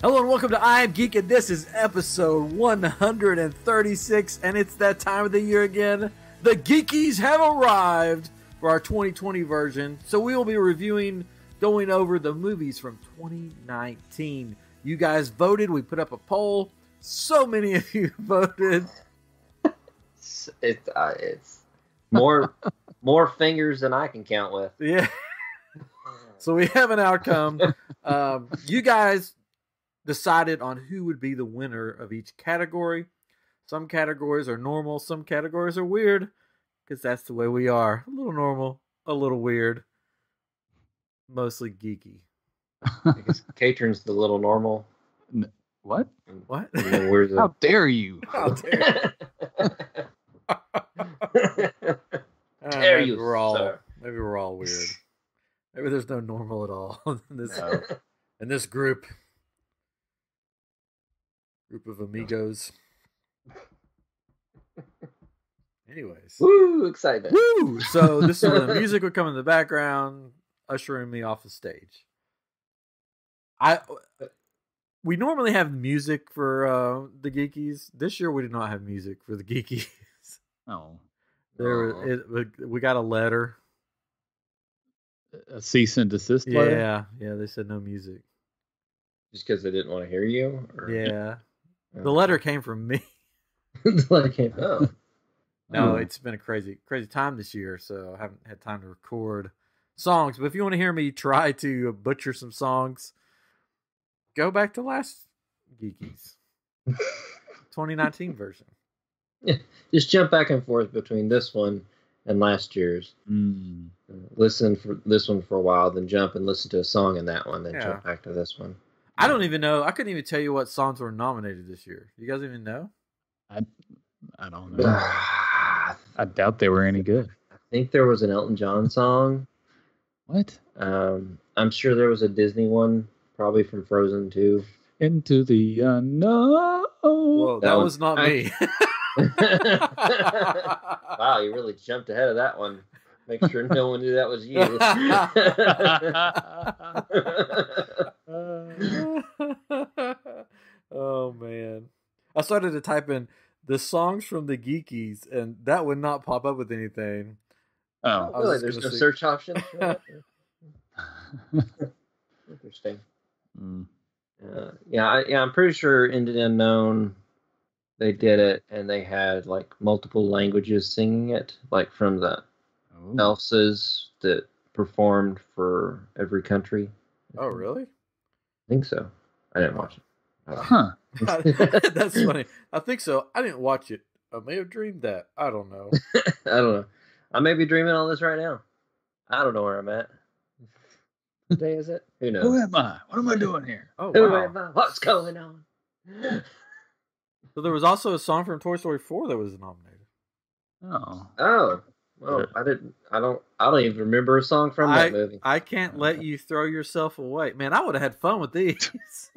Hello and welcome to I Am Geek, and this is episode 136, and it's that time of the year again. The Geekies have arrived for our 2020 version, so we will be reviewing, going over the movies from 2019. You guys voted, we put up a poll. So many of you voted. It's it's, uh, it's more more fingers than I can count with. Yeah. so we have an outcome. Um, you guys decided on who would be the winner of each category. Some categories are normal, some categories are weird, because that's the way we are. A little normal, a little weird, mostly geeky. I guess Catron's the little normal. What? What? And How dare you? How dare Ah, Dare maybe you, we're all sir. maybe we're all weird. Maybe there's no normal at all in this No. in this group. Group of amigos. Anyways. Woo! Excitement. Woo! So this is where the music would come in the background, ushering me off the stage. I we normally have music for uh, the geekies. This year we did not have music for the geekies. Oh, There, Aw. it, we- we got a letter. a cease and desist letter. Yeah, yeah. They said no music. Just because they didn't want to hear you? Or... Yeah, Oh. The letter came from me. like, oh. No, Oh. it's been a crazy, crazy time this year, so I haven't had time to record songs. But if you want to hear me try to butcher some songs, go back to last Geekies 2019 version. Yeah, Just jump back and forth between this one and last year's. Mm. Listen for this one for a while, then jump and listen to a song in that one, then Yeah. jump back to this one. I don't even know. I couldn't even tell you what songs were nominated this year. You guys even know? I, I don't know. I I doubt they were any good. I think there was an Elton John song. What? Um, I'm sure there was a Disney one, probably from Frozen too. Into the unknown. Whoa, that, That was was- not I- me. wow, you really jumped ahead of that one. Make sure no one knew that was you. oh man. I started to type in the songs from the Geekies and that would not pop up with anything. oh, I really? There's no see- search option. Interesting. Mm. Uh, yeah, I, yeah, I'm pretty sure Into the Unknown. They did it, and they had like multiple languages singing it, like from the Oh. Elsa's that performed for every country. Oh really? I think so. I didn't watch it. Huh. That's funny. I think so. I didn't watch it. I may have dreamed that. I don't know. I don't know. I may be dreaming all this right now. I don't know where I'm at. What day is it? Who knows? Who am I? What am I doing here? Oh Who wow. am I? What's going on? So there was also a song from Toy Story 4 that was nominated. Oh. Oh, well, I didn't. I don't. I don't even remember a song from that I, movie. I can't let you throw yourself away. Man, I would have had fun with these.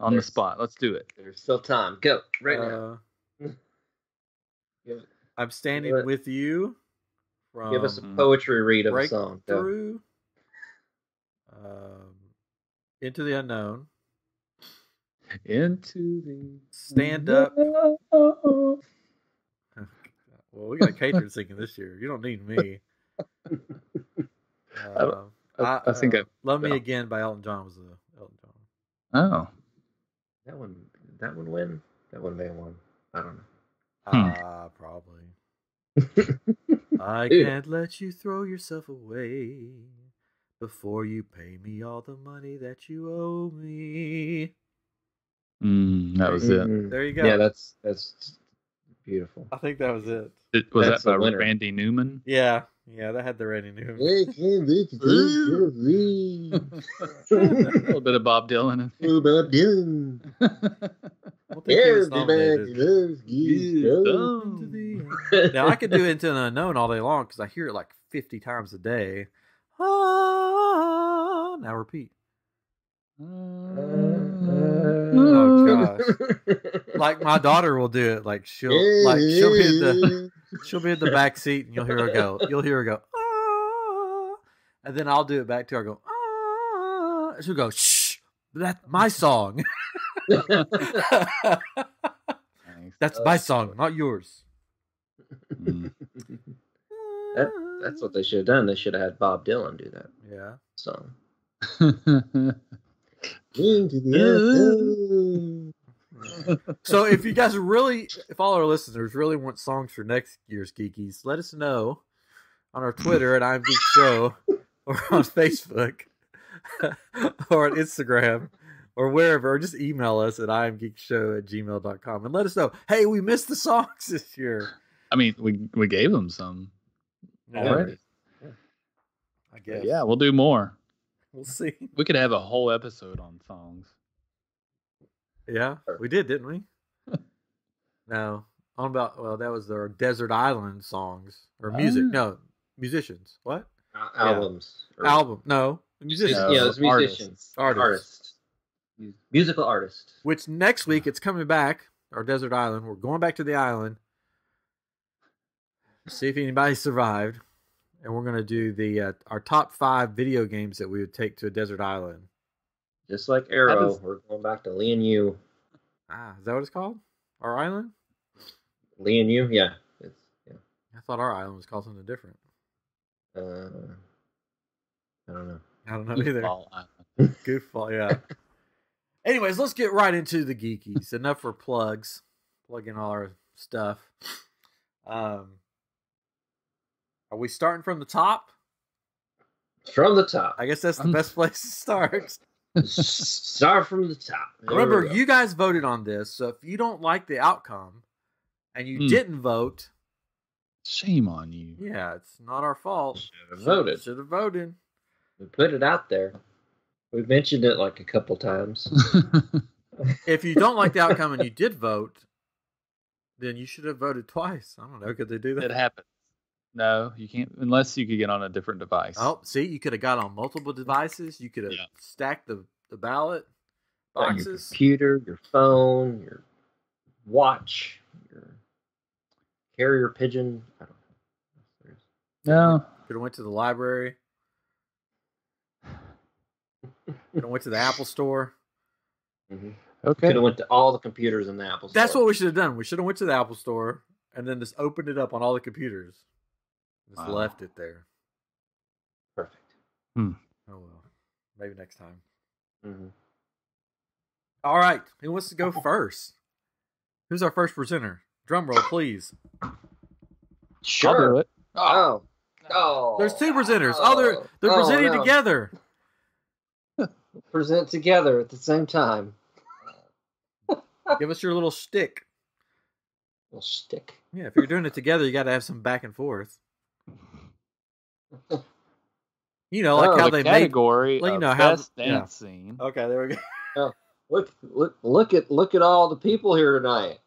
On the spot. Let's do it. There's still time. Go right now. Uh, Give, I'm standing What? with you from give us a poetry read of a song. Go. Breakthrough. Um, into the unknown. Into the Stand up. Oh. Well, we got Catron singing this year. You don't need me. Um, I- I think uh, I- "Love Me yeah. Again" by Elton John was the Elton John. Oh. That one. That one win. That one may have won. I don't know. Hmm. Ah, probably. I Dude. can't let you throw yourself away before you pay me all the money that you owe me. Mm, that was it. Mhm. There you go. Yeah, that's that's beautiful. I think that was it. it was That's that by winner. Randy Newman? Yeah, yeah, that had the rating Newman. a little bit of Bob Dylan. I don't think he was nominated. Oh. Into the- Now I could do Into the Unknown all day long because I hear it like fifty times a day. Ah, now repeat. Oh gosh. Like my daughter will do it. Like she'll like she'll be in the she'll be in the back seat and you'll hear her go. You'll hear her go. Ah, and then I'll do it back to her. Go. Ah, she'll go, shh, that's my song. That's my song, not yours. Mm. That, that's what they should have done. They should have had Bob Dylan do that Yeah. song. So if you guys really, if all our listeners really want songs for next year's Geekies, let us know on our Twitter at I'm Geek Show or on Facebook or on Instagram or wherever, or just email us at imgeekshow at gmail.com and let us know, hey, we missed the songs this year. I mean, we we gave them some already. I guess. Yeah, we'll do more. We'll see. We could have a whole episode on songs. Yeah, we did, didn't we? no. On about, well, that was their Desert Island songs or music. Ah. No, musicians. What? Al- Albums. or- Album. No, musicians. No. Yeah, it's artists. musicians. Artists. Artists. Mu- Musical artist. Which next week it's coming back, our desert island. We're going back to the island. See if anybody survived, and we're gonna do the uh, our top five video games that we would take to a desert island. Just like Arrow, does- we're going back to Lee and you. Ah, is that what it's called? Our island? Lian Yu, yeah. It's yeah. I thought our island was called something different. Uh, I don't know. I don't know either. Goofball Island. Goofball, yeah. Anyways, let's get right into the geekies. Enough for plugs, plugging all our stuff. Um, are we starting from the top? From the top. I guess that's the best place to start. Start from the top. There Remember, you guys voted on this, so if you don't like the outcome and you Hmm. didn't vote, Shame on you. yeah, it's not our fault. should have voted. Should have voted. We put it out there. We mentioned it like a couple times. If you don't like the outcome and you did vote, then you should have voted twice. I don't know. Could they do that? it happens. No, you can't unless you could get on a different device. Oh, see, you could have got on multiple devices. You could have Yeah. stacked the, the ballot On your boxes. computer, your phone, your watch, your carrier pigeon. I don't know. No. Could have went to the library. Could have went to the Apple store. Mm-hmm. Okay. Could have went to all the computers in the Apple Store. That's what we should have done. We should have went to the Apple store and then just opened it up on all the computers. Just Wow. left it there. perfect. Hmm. Oh well, maybe next time. hmm All right, who wants to go first? Who's our first presenter? Drum roll, please. Sure. I'll do it. Oh. Oh. There's two presenters. Oh, they're they're Oh, presenting no. together. Present together at the same time. Give us your little stick. Little stick. Yeah, if you're doing it together, you got to have some back and forth. You know, like Oh, how the they made. category you of know how- best yeah. dance scene. Okay, there we go. Look, look, look at look at all the people here tonight.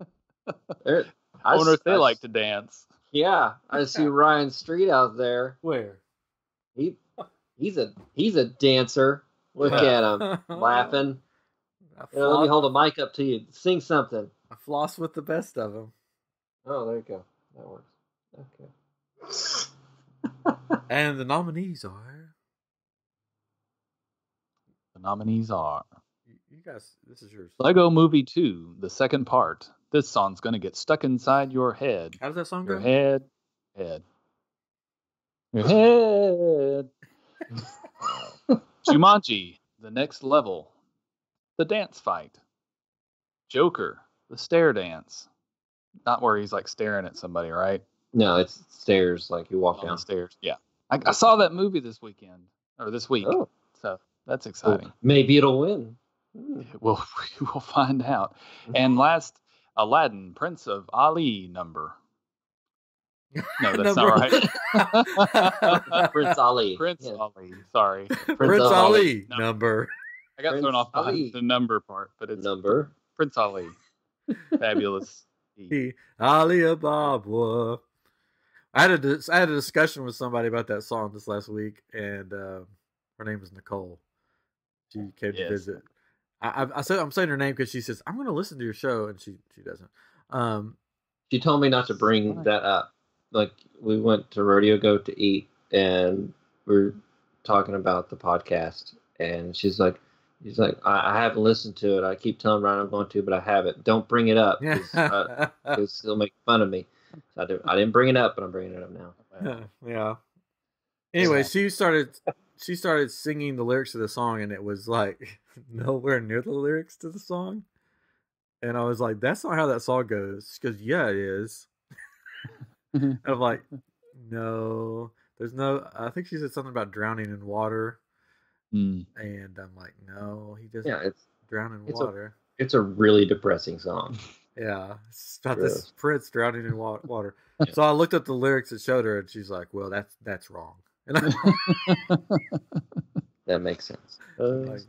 There- I wonder s- if they I s- like to dance. Yeah, I see Ryan Street out there. Where? He he's a he's a dancer. Look at him laughing. I You know, let me hold a mic up to you. Sing something. I floss with the best of them. Oh, there you go. That works. Okay. And the nominees are. The nominees are You guys, this is yours. Lego Movie 2, the second part. This song's going to get stuck inside your head. How does that song Your go? head. Head. Your head. Jumanji, the next level. The dance fight. Joker, the stare dance. Not where he's like staring at somebody, right? No, it's stairs like you walk On the down. stairs. Yeah. I, I saw that movie this weekend or this week. Oh, So that's well, exciting. maybe it'll win. We'll we will find out. Mm-hmm. And last, Aladdin, Prince of Ali number. No, that's not right. Prince Ali. Prince Yeah. Ali. Sorry, Prince Ali. Ali No. number. I got Prince thrown off by the number part, but it's number. Prince Ali. Fabulous. He- Ali Ababa. I had a dis- I had a discussion with somebody about that song this last week, and uh, her name is Nicole. She came to visit. I, I, I said I'm saying her name because she says I'm going to listen to your show, and she she doesn't. Um, She told me not to bring that up. Like we went to Rodeo Goat to eat, and we are talking about the podcast, and she's like, he's like, I, I haven't listened to it. I keep telling Ryan I'm going to, but I haven't. Don't bring it up because uh, he'll make fun of me. So I, did, I didn't bring it up, but I'm bringing it up now. yeah. Anyway, she started she started singing the lyrics to the song, and it was like nowhere near the lyrics to the song. And I was like, "That's not how that song goes." She goes, "Yeah, it is." I'm like, "No, there's no." I think she said something about drowning in water, Mm. and I'm like, "No, he doesn't Yeah, it's drown in it's a- water." it's a really depressing song. Yeah, it's about Gross. this prince drowning in water. Yeah. So I looked at the lyrics and showed her, and she's like, "Well, that's that's wrong." And I'm That makes sense. like,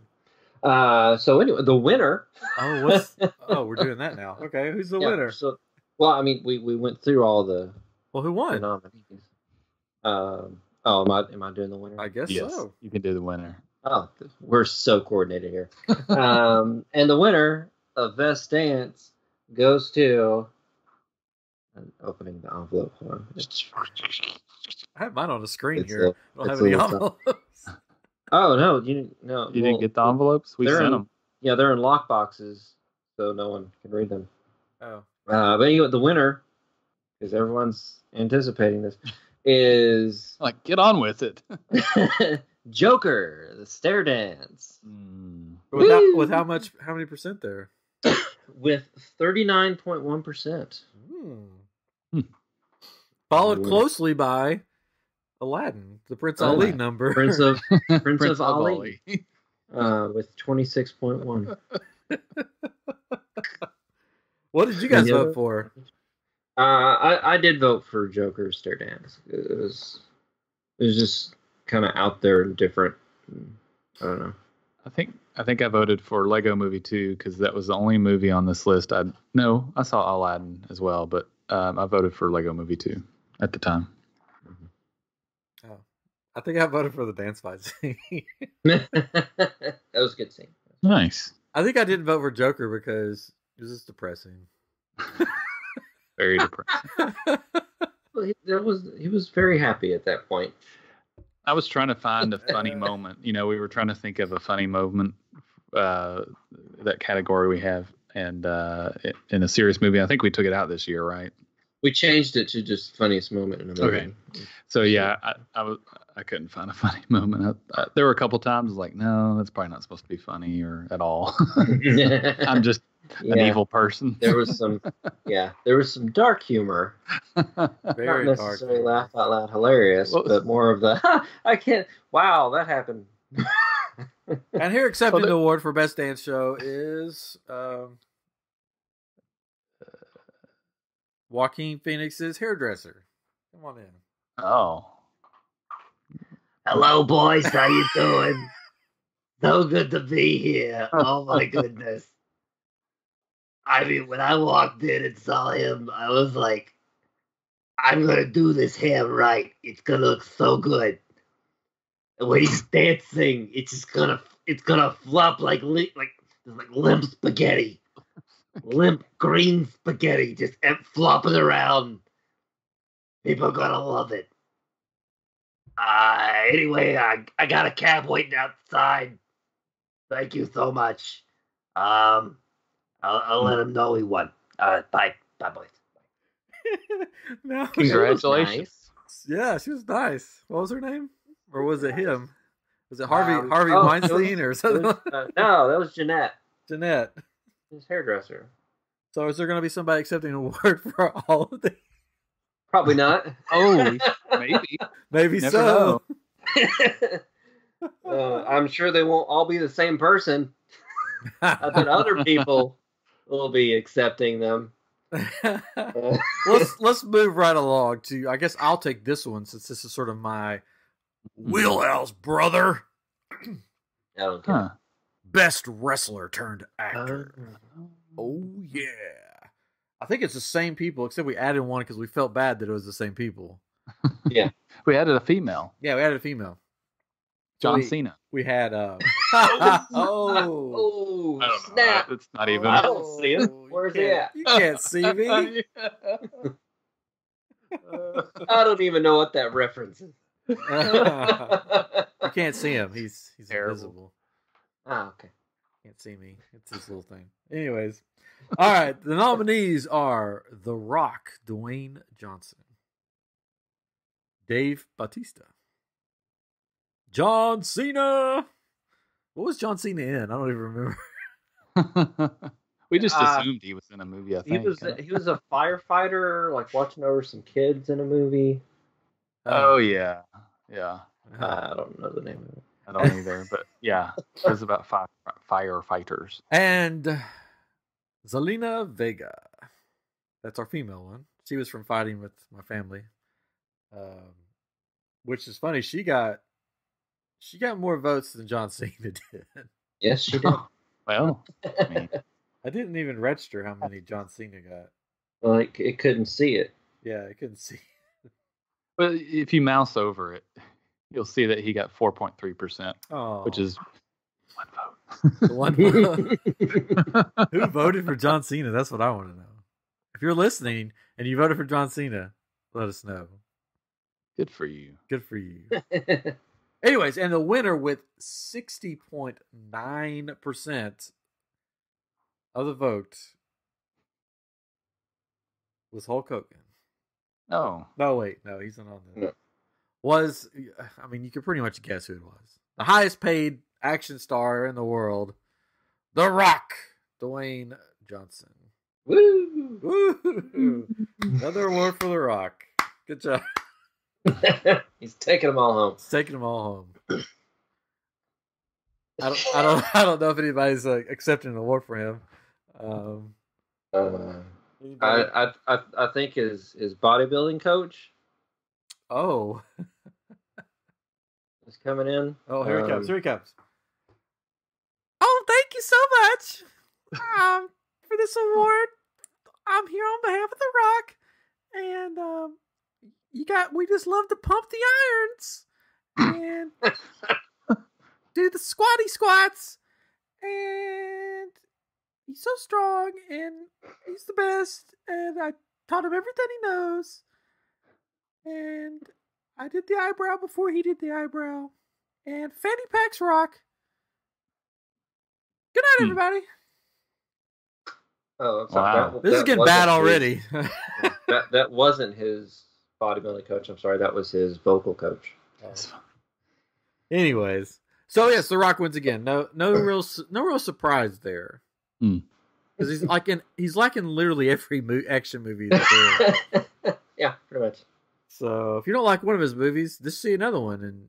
Uh, so anyway, the winner. "Oh, what's? oh, we're doing that now. Okay, who's the Yeah, winner? So, well, I mean, we, we went through all the, Well, who won? nominees. Um, oh, am I am I doing the winner? I guess yes, so. you can do the winner. Oh, we're so coordinated here. um, and the winner of Best Dance goes to. I'm opening the envelope. Hold on. I have mine on the screen It's here. a- I don't have any little envelopes. Oh no, you didn't. No, You well, didn't get the envelopes? We sent in- them. Yeah, they're in lock boxes, so no one can read them. Oh, Uh, but anyway, the winner, because everyone's anticipating this, is Like, get on with it. Joker, the Stare Dance, Mm. with how, with how much? How many percent there? With thirty nine point one percent. Hmm. Followed Ooh. closely by Aladdin, the Prince Oh, Ali yeah. number. Prince of Prince, of Ali, Ali. uh, with twenty six point one. what did you guys Yeah. vote for? Uh, I I did vote for Joker's Stare Dance. It was it was just kind of out there and different. I don't know. I think I think I voted for Lego Movie 2 because that was the only movie on this list. I no, I saw Aladdin as well, but um, I voted for Lego Movie 2 at the time. Oh, I think I voted for the dance fight scene. that was a good scene. Nice, I think I didn't vote for Joker because it was just depressing. very depressing. Well, he, that was he was very happy at that point. I was trying to find a funny moment. You know, we were trying to think of a funny moment, uh, that category we have, and uh, in a serious movie. I think we took it out this year, right? We changed it to just funniest moment in a movie. Okay. So yeah, I, I was I couldn't find a funny moment. I, I, there were a couple times I was like, no, that's probably not supposed to be funny or at all. I'm just an evil person. There was some, yeah, there was some dark humor. Very Not dark. necessarily laugh out loud hilarious, Well- but more of the I can't. Wow, that happened. And here accepting Well, the the- award for best dance show is um, Joaquin Phoenix's hairdresser. Come on in. oh, Hello, boys. How you doing? so good to be here. Oh my goodness. I mean, when I walked in and saw him, I was like, "I'm gonna do this hair right. It's gonna look so good." And when he's dancing, it's just gonna, it's gonna flop like li- like like limp spaghetti, limp green spaghetti, just em- flopping around. People are gonna love it. Uh, anyway, I, I got a cab waiting outside. Thank you so much. Um, I'll, I'll let him know he won. Uh, bye, bye, boys. no, congratulations! yeah, she was nice. What was her name? Or was it him? Was it Harvey Um, Harvey oh, it Weinstein or something? was, uh, no, that was Jeanette, Jeanette. his hairdresser. So is there going to be somebody accepting an award for all of these? Probably not. Oh, maybe. Maybe Never so. uh, I'm sure they won't all be the same person. I bet other people will be accepting them. Uh, let's let's move right along to. I guess I'll take this one since this is sort of my wheelhouse, brother. I. Huh. Best wrestler turned actor. Oh yeah, I think it's the same people, except we added one because we felt bad that it was the same people. Yeah. we added a female, Yeah, we added a female. John we, Cena. We had uh Oh. oh. Oh, I don't know. snap! It's not even. I don't see him. Oh, Where's he at? You can't see me. I don't even know what that reference is. you can't see him. He's he's Terrible. invisible. Ah, okay. Can't see me. It's this little thing. Anyways, all right. The nominees are The Rock, Dwayne Johnson, Dave Bautista, John Cena. What was John Cena in? I don't even remember. we just Uh, assumed he was in a movie. I think He think. was he was a firefighter, like watching over some kids in a movie. Oh yeah, yeah. I don't know the name of it. I don't either, but yeah, it was about fire firefighters. And Zelina Vega. That's our female one. She was from Fighting with My Family. Um, which is funny. She got she got more votes than John Cena did. Yes, she did. Well, I mean, I didn't even register how many John Cena got. well, it, it couldn't see it. Yeah, I couldn't see. But if you mouse over it, you'll see that he got 4.3 percent, Oh, which is one the vote. one vote. who voted for John Cena. That's what I want to know. If you're listening and you voted for John Cena, let us know. Good for you. Good for you. Anyways, and the winner with 60.9% of the vote was Hulk Hogan. Oh, No, wait, no, he's not on the. No. Was I mean, you could pretty much guess who it was. The highest paid action star in the world, The Rock, Dwayne Johnson. Woo! Woo! Another award for The Rock. Good job. He's taking them all home. It's taking them all home. I don't, I don't, I don't know if anybody's uh, accepting an award for him. Um, Uh, anybody- I, I I I think his his bodybuilding coach oh, is coming in. oh, here he comes. Um, Here he comes. Oh, thank you so much um, for this award. I'm here on behalf of The Rock, and um, you got. We just love to pump the irons and do the squatty squats, and he's so strong, and he's the best. And I taught him everything he knows, and I did the eyebrow before he did the eyebrow, and fanny packs rock. Good night, Hmm. everybody. Oh, I'm sorry. Wow. That- This is getting wasn't bad his- already. that that wasn't his bodybuilding coach. I'm sorry. That was his vocal coach. Anyways, so yes, The Rock wins again. No, no real, no real surprise there. Hmm. Because he's like in, he's like in literally every mo- action movie. That there is. yeah, pretty much. so if you don't like one of his movies, just see another one and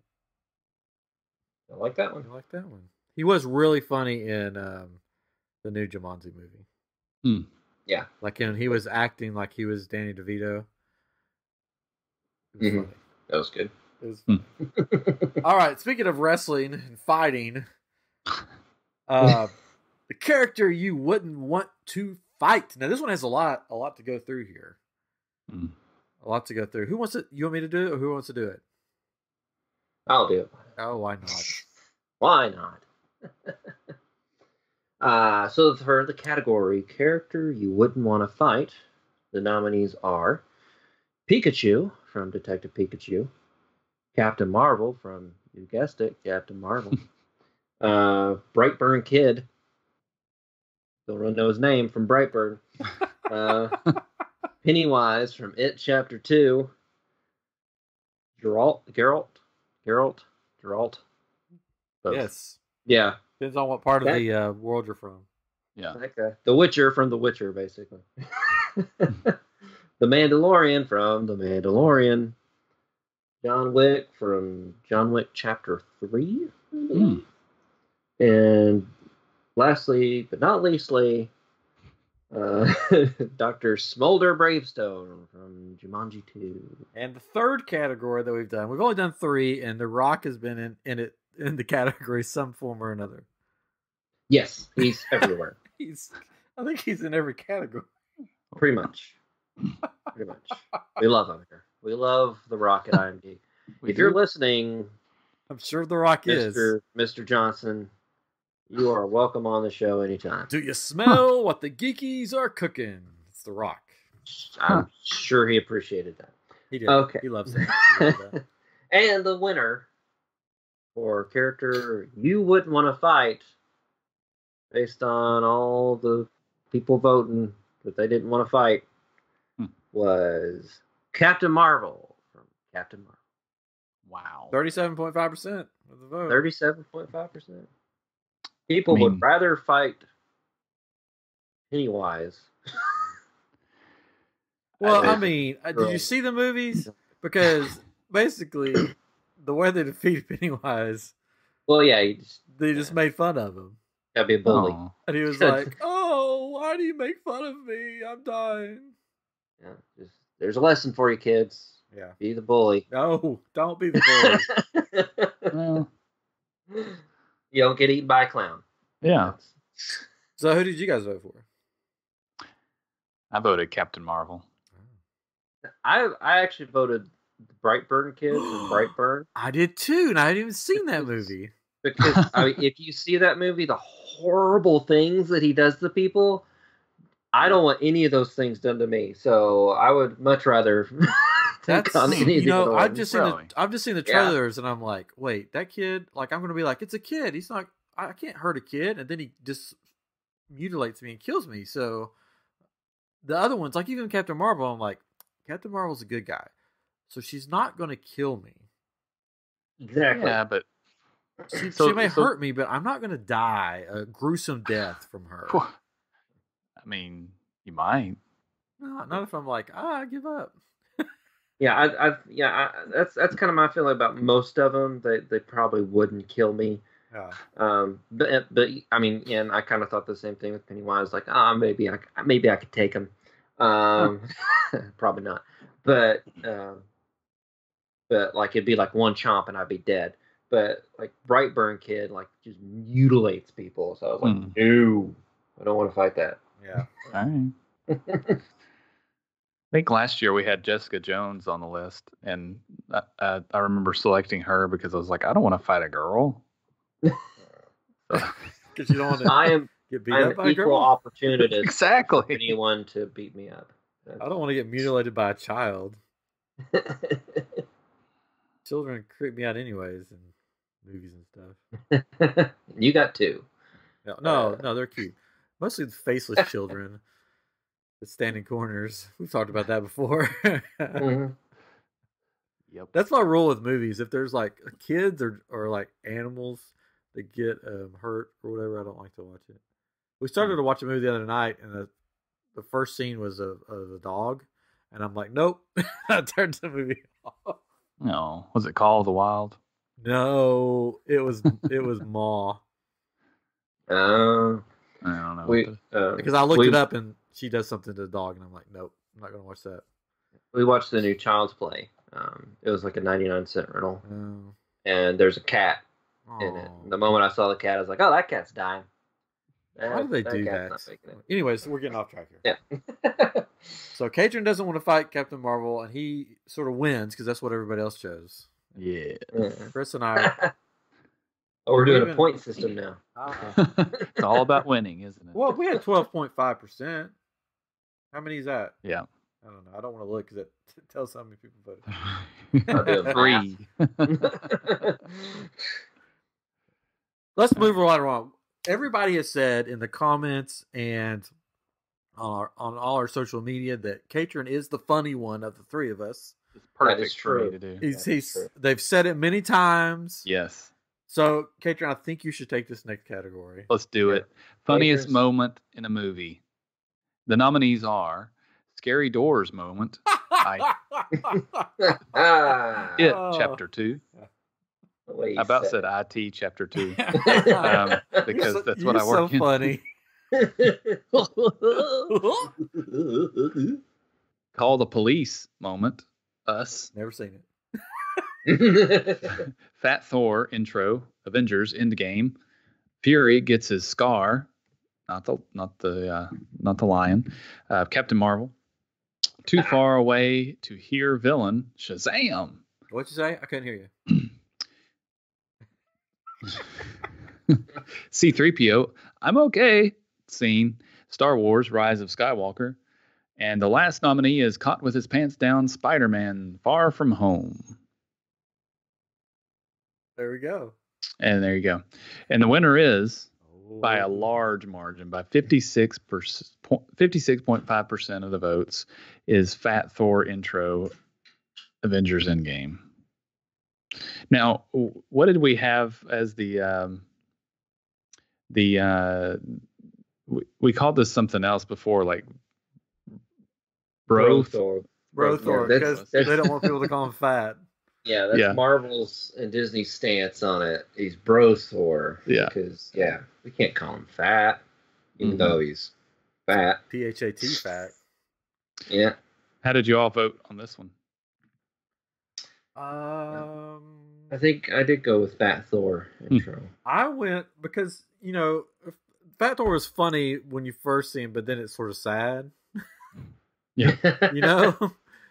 I like that one. I like that one. He was really funny in um, the new Jumanji movie. Hmm. Yeah. like in he was acting like he was Danny DeVito. It was Mhm. funny. That was good. It was Hmm. All right. Speaking of wrestling and fighting, uh, the character you wouldn't want to fight. Now, this one has a lot, a lot to go through here. Hmm. A lot to go through. Who wants to? You want me to do it, or who wants to do it? I'll do it. Oh, why not? Why not? uh, so for the category character you wouldn't want to fight, the nominees are Pikachu from Detective Pikachu, Captain Marvel from you guessed it, Captain Marvel, uh, Brightburn Kid. Don't really know his name from Brightburn. Uh, Pennywise from It Chapter Two. Geralt, Geralt, Geralt, Geralt. Both. Yes. Yeah, Depends on what part of the uh, world you're from. Yeah. that guy. The Witcher from The Witcher, basically. the Mandalorian from The Mandalorian. John Wick from John Wick Chapter 3. I believe. And lastly, but not leastly, uh, Dr. Smolder Bravestone from Jumanji 2. And the third category that we've done, we've only done three, and The Rock has been in, in it in the category some form or another. Yes, he's everywhere. He's, I think he's in every category. Pretty much. Pretty much. We love him here. We love The Rock at IMD. If you're listening, I'm sure The Rock is. Mr. Mr. Johnson, you are welcome on the show anytime. Do you smell what the geekies are cooking? It's The Rock. I'm sure he appreciated that. He did. Okay. He loves it. He loves that. and the winner for character you wouldn't want to fight based on all the people voting that they didn't want to fight, Hmm. was Captain Marvel from Captain Marvel. Wow. Thirty-seven point five percent of the vote. Thirty-seven point five percent. People I mean- would rather fight Pennywise. Well, I mean, uh, did you see the movies? Because basically, the way they defeated Pennywise, well, yeah, just, they just Yeah. made fun of him, gotta be a bully. Aw. and he was like, "Oh, why do you make fun of me? I'm dying." Yeah, just there's a lesson for you, kids. Yeah. Be the bully. No, don't be the bully. Well, you don't get eaten by a clown. yeah. So, who did you guys vote for? I voted Captain Marvel. I I actually voted the Brightburn kid from Brightburn I did too, and I hadn't even seen that movie. because I mean, if you see that movie, the horrible things that he does to people, I don't want any of those things done to me. So I would much rather take That's on any you know, I've ones. just seen Really? the I've just seen the Yeah. trailers, and I'm like, wait, that kid, like, I'm gonna be like, it's a kid. He's not. I can't hurt a kid, and then he just mutilates me and kills me. So the other ones, like even Captain Marvel, I'm like, Captain Marvel's a good guy, so she's not gonna kill me. exactly. Yeah, but She, So- she may so- hurt me, but I'm not gonna die a gruesome death from her. I mean, you might. No, not if I'm like, ah, I give up. Yeah, I, I yeah, I, that's that's kind of my feeling about most of them. They they probably wouldn't kill me. Yeah. Um, but but I mean, yeah, and I kind of thought the same thing with Pennywise. Like, ah, maybe I maybe I could take him. Um, probably not. But um, but like it'd be like one chomp and I'd be dead. But like Brightburn kid, like just mutilates people. So I was like, Hmm. no, I don't want to fight that. Yeah. All right. I think last year we had Jessica Jones on the list, and I, I, I remember selecting her because I was like, I don't want to fight a girl. Because you don't want to I am get beat I'm up by a equal girl. opportunist. for exactly. anyone to beat me up. I don't want to get mutilated by a child. Children creep me out anyways in movies and stuff. you got two. No, no, Uh. no, they're cute. Mostly the faceless children that stand in corners. We've talked about that before. Mhm. Yep. That's my rule with movies. If there's like kids or or like animals that get um, hurt or whatever, I don't like to watch it. We started to watch a movie the other night, and the the first scene was of, of a dog, and I'm like, nope. I turned the movie off. No, was it Call of the Wild? No, it was it was Ma Uh, I don't know. we uh, because I looked we, it up and she does something to the dog, and I'm like, nope, I'm not gonna watch that. We watched the new Child's Play. Um, it was like a 99 cent rental, Oh, and there's a cat in it. Aw. The moment I saw the cat, I was like, "Oh, that cat's dying." Why do they That do that? Anyways, we're getting off track here. making it. So Katrin doesn't want to fight Captain Marvel, and he sort of wins because that's what everybody else chose. yeah. Yeah. Chris and I. oh, we're doing Even- a point system now. it's all about winning, isn't it? well, we had twelve point five percent. How many is that? Yeah. I don't know. I don't want to look because it t- tells how many people voted. I'll do a Three. Let's move right along. Everybody has said in the comments and on our, on all our social media that Katrin is the funny one of the three of us. It's That perfect is for me true. to do. He's, he's true. they've said it many times. Yes. So Katrin, I think you should take this next category. Let's do Yeah. it. Funniest Papers. moment in a movie. The nominees are Scary Doors moment, I- It. Chapter 2. the way you I about said said IT Chapter 2 um, because so- that's what I you're work so in. funny. Call the police moment. Us. Never seen it. Fat Thor intro. Avengers Endgame. Fury gets his scar. Not the not the uh, not the lion. Uh, Captain Marvel. Too far away to hear villain. Shazam. What'd you say? I couldn't hear you. C3PO, I'm okay. Scene, Star Wars Rise of Skywalker. And the last nominee is Caught with His Pants Down Spider Man Far From Home. There we go. And there you go. And the winner is by a large margin, by 56 56.5 percent of the votes, is Fat Thor intro, Avengers Endgame. Now, what did we have as the um, the uh, we, we called this something else before, like bro. Thor. Bro Yeah, Thor, because they don't want people to call him fat. Yeah, that's Yeah. Marvel's and Disney's stance on it. He's bro Thor. Yeah. Because yeah, we can't call him fat, even Mhm. though he's fat. P H A T fat. Yeah. How did you all vote on this one? Um, I think I did go with Fat Thor Hmm. intro. I went because you know Fat Thor was funny when you first see him, but then it's sort of sad. Yeah. You know,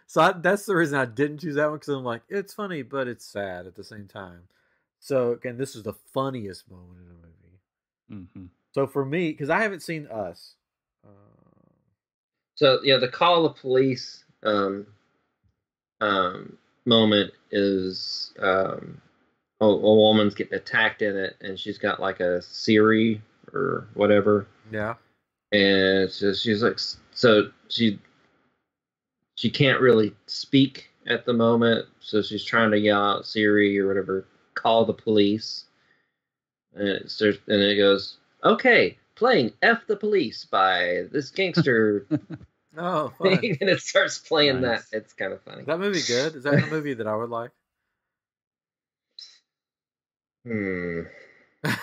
so I, that's the reason I didn't choose that one because I'm like it's funny, but it's sad at the same time. So again, this is the funniest moment in the movie. Hmm So for me, because I haven't seen Us, So yeah, the call of police um, um, moment is um, a, a woman's getting attacked in it, and she's got like a Siri or whatever, yeah, and so she's like, so she she can't really speak at the moment, so she's trying to yell out Siri or whatever, call the police, and it starts, and it goes, okay, playing "F the Police" by this gangster oh, fun. thing, and it starts playing Nice. that. It's kind of funny. is that movie good? Is that a movie that I would like? Hmm.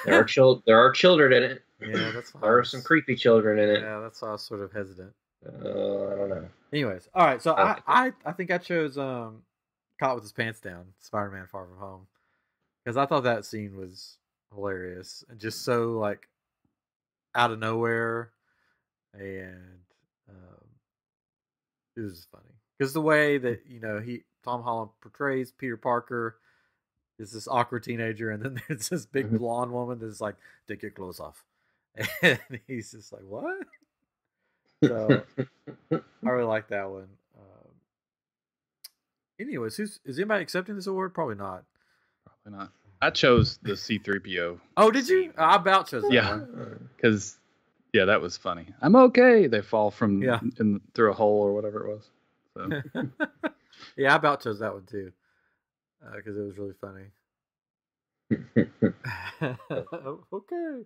There are chil- there are children in it. Yeah, that's fine. There are some creepy children in it. Yeah, that's why I was sort of hesitant. Uh, I don't know. Anyways, all right. So I I, like it. I, I think I chose um, caught with his pants down, Spider-Man: Far From Home, because I thought that scene was hilarious and just so like out of nowhere, and um, it was funny because the way that you know he Tom Holland portrays Peter Parker is this awkward teenager, and then there's this big Mhm. blonde woman that's like, "Take your clothes off," and he's just like, "What?" So I really like that one. Um, anyways, who's is anybody accepting this award? Probably not. Probably not. I chose the C3PO Oh, did you? I about chose that Yeah. because, yeah, that was funny. I'm okay. They fall from Yeah. in, through a hole or whatever it was. So yeah, I about chose that one too because it was really funny. okay.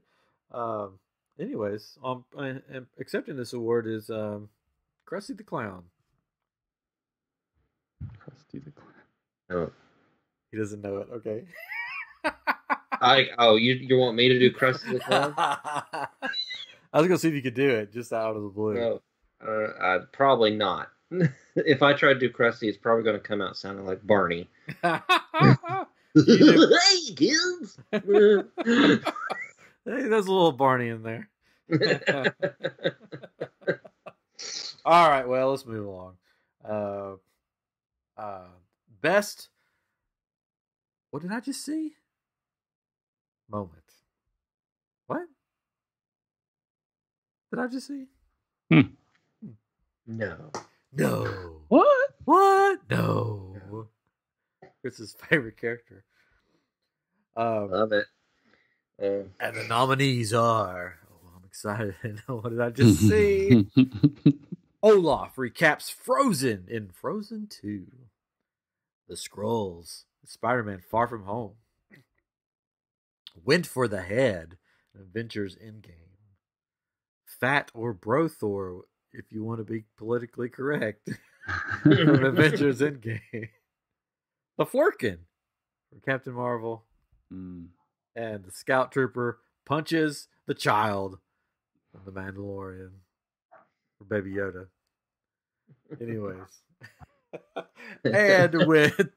Um. Anyways, um, and- and accepting this award is um, Krusty the Clown. Krusty the Clown. Oh. He doesn't know it. Okay. I oh you you want me to do Krusty the Clown? I was gonna see if you could do it just out of the blue. No, uh, uh, probably not. if I try to do Krusty, it's probably going to come out sounding like Barney. hey kids! hey, there's a little Barney in there. All right, well, let's move along. Uh, uh, best. What did I just see? Moment. What? Did I just see? no. No. What? What? No. Chris's favorite character. Um, Love it. Uh, and the nominees are. Oh, I'm excited. what did I just see? Olaf recaps Frozen in Frozen 2. The Scrolls, Spider Man Far From Home. Went for the Head, Adventures Endgame. Fat or Brothor, if you want to be politically correct, from Adventures Endgame. The Flerken from Captain Marvel. Mm. And the Scout Trooper punches the child from The Mandalorian. For Baby Yoda. Anyways. and with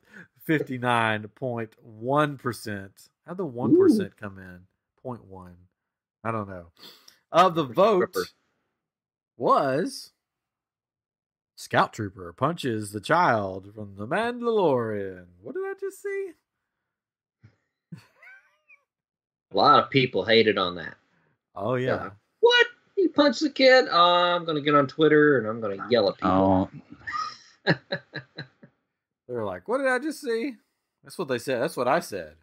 59.1%. How'd the 1% come in? 0.1. I don't know. Of the vote Trooper. was Scout Trooper punches the child from The Mandalorian. What did I just see? a lot of people hated on that. Oh, yeah. What? He punched the kid? Oh, I'm going to get on Twitter and I'm going to yell at oh. people. Oh, They were like, "What did I just see?" That's what they said. That's what I said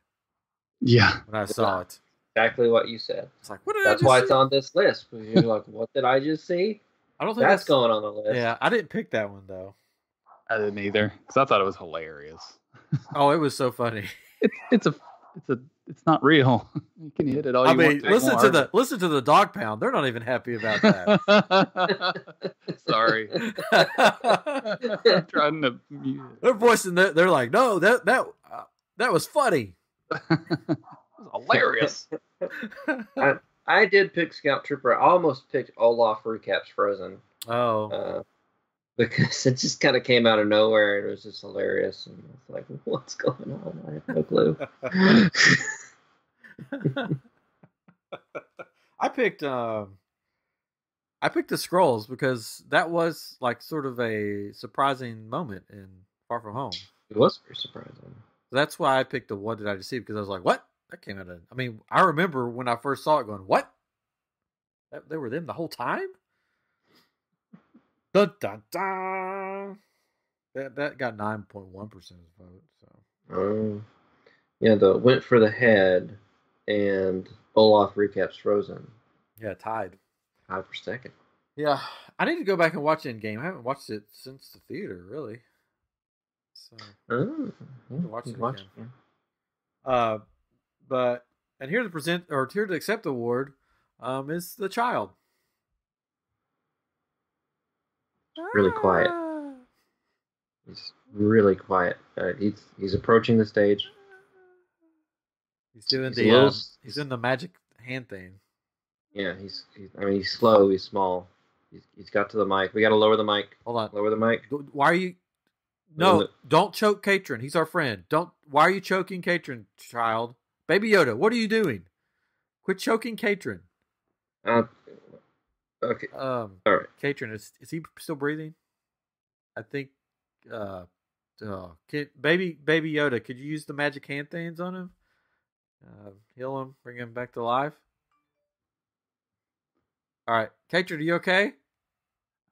yeah. when I saw it. exactly what you said. It's like, what did I That's just why see? it's on this list. You're like, what did I just see? I don't think That's that's, going on the list. Yeah, I didn't pick that one though. I didn't either because I thought it was hilarious. Oh, it was so funny. It's it's a it's a it's not real. You can hit it all I you mean, want. to. It listen to the listen to the dog pound. They're not even happy about that. Sorry, I'm trying to. mute they're voicing that. They're like, no, that that uh, that was funny. It was hilarious. I did pick Scout Trooper. I almost picked Olaf recaps Frozen Oh, uh, because it just kind of came out of nowhere and it was just hilarious. And I was like, what's going on? I have no clue. I picked um, I picked the scrolls because that was like sort of a surprising moment in Far From Home. it was very surprising. That's why I picked the what did I just see because I was like, what? That came out of. I mean, I remember when I first saw it, going, what? That, they were them the whole time. Dun dun dun. That that got nine point one percent of the vote. So Um, yeah, the went for the head and Olaf recaps Frozen. yeah, tied. Five per second. Yeah, I need to go back and watch Endgame. I haven't watched it since the theater, really. So, Oh, watch it watch again. yeah. uh, but and here to present or here to accept the award, um, is the child. Really quiet. Ah. He's really quiet. Uh, he's he's approaching the stage. He's doing He's the a little um, he's doing the magic hand thing. Yeah, he's, he's I mean he's slow. He's small. He's, he's got to the mic. We got to lower the mic. Hold on. Lower the mic. Why are you? No, No, no. don't choke Katrin. He's our friend. Don't. Why are you choking Katrin, child? Baby Yoda, what are you doing? Quit choking Katrin. Uh, okay. Um, All right. Katrin, is is he still breathing? I think. Uh, oh, kid, baby, baby Yoda, could you use the magic hand things on him? Uh, heal him, bring him back to life. All right, Katrin, are you okay?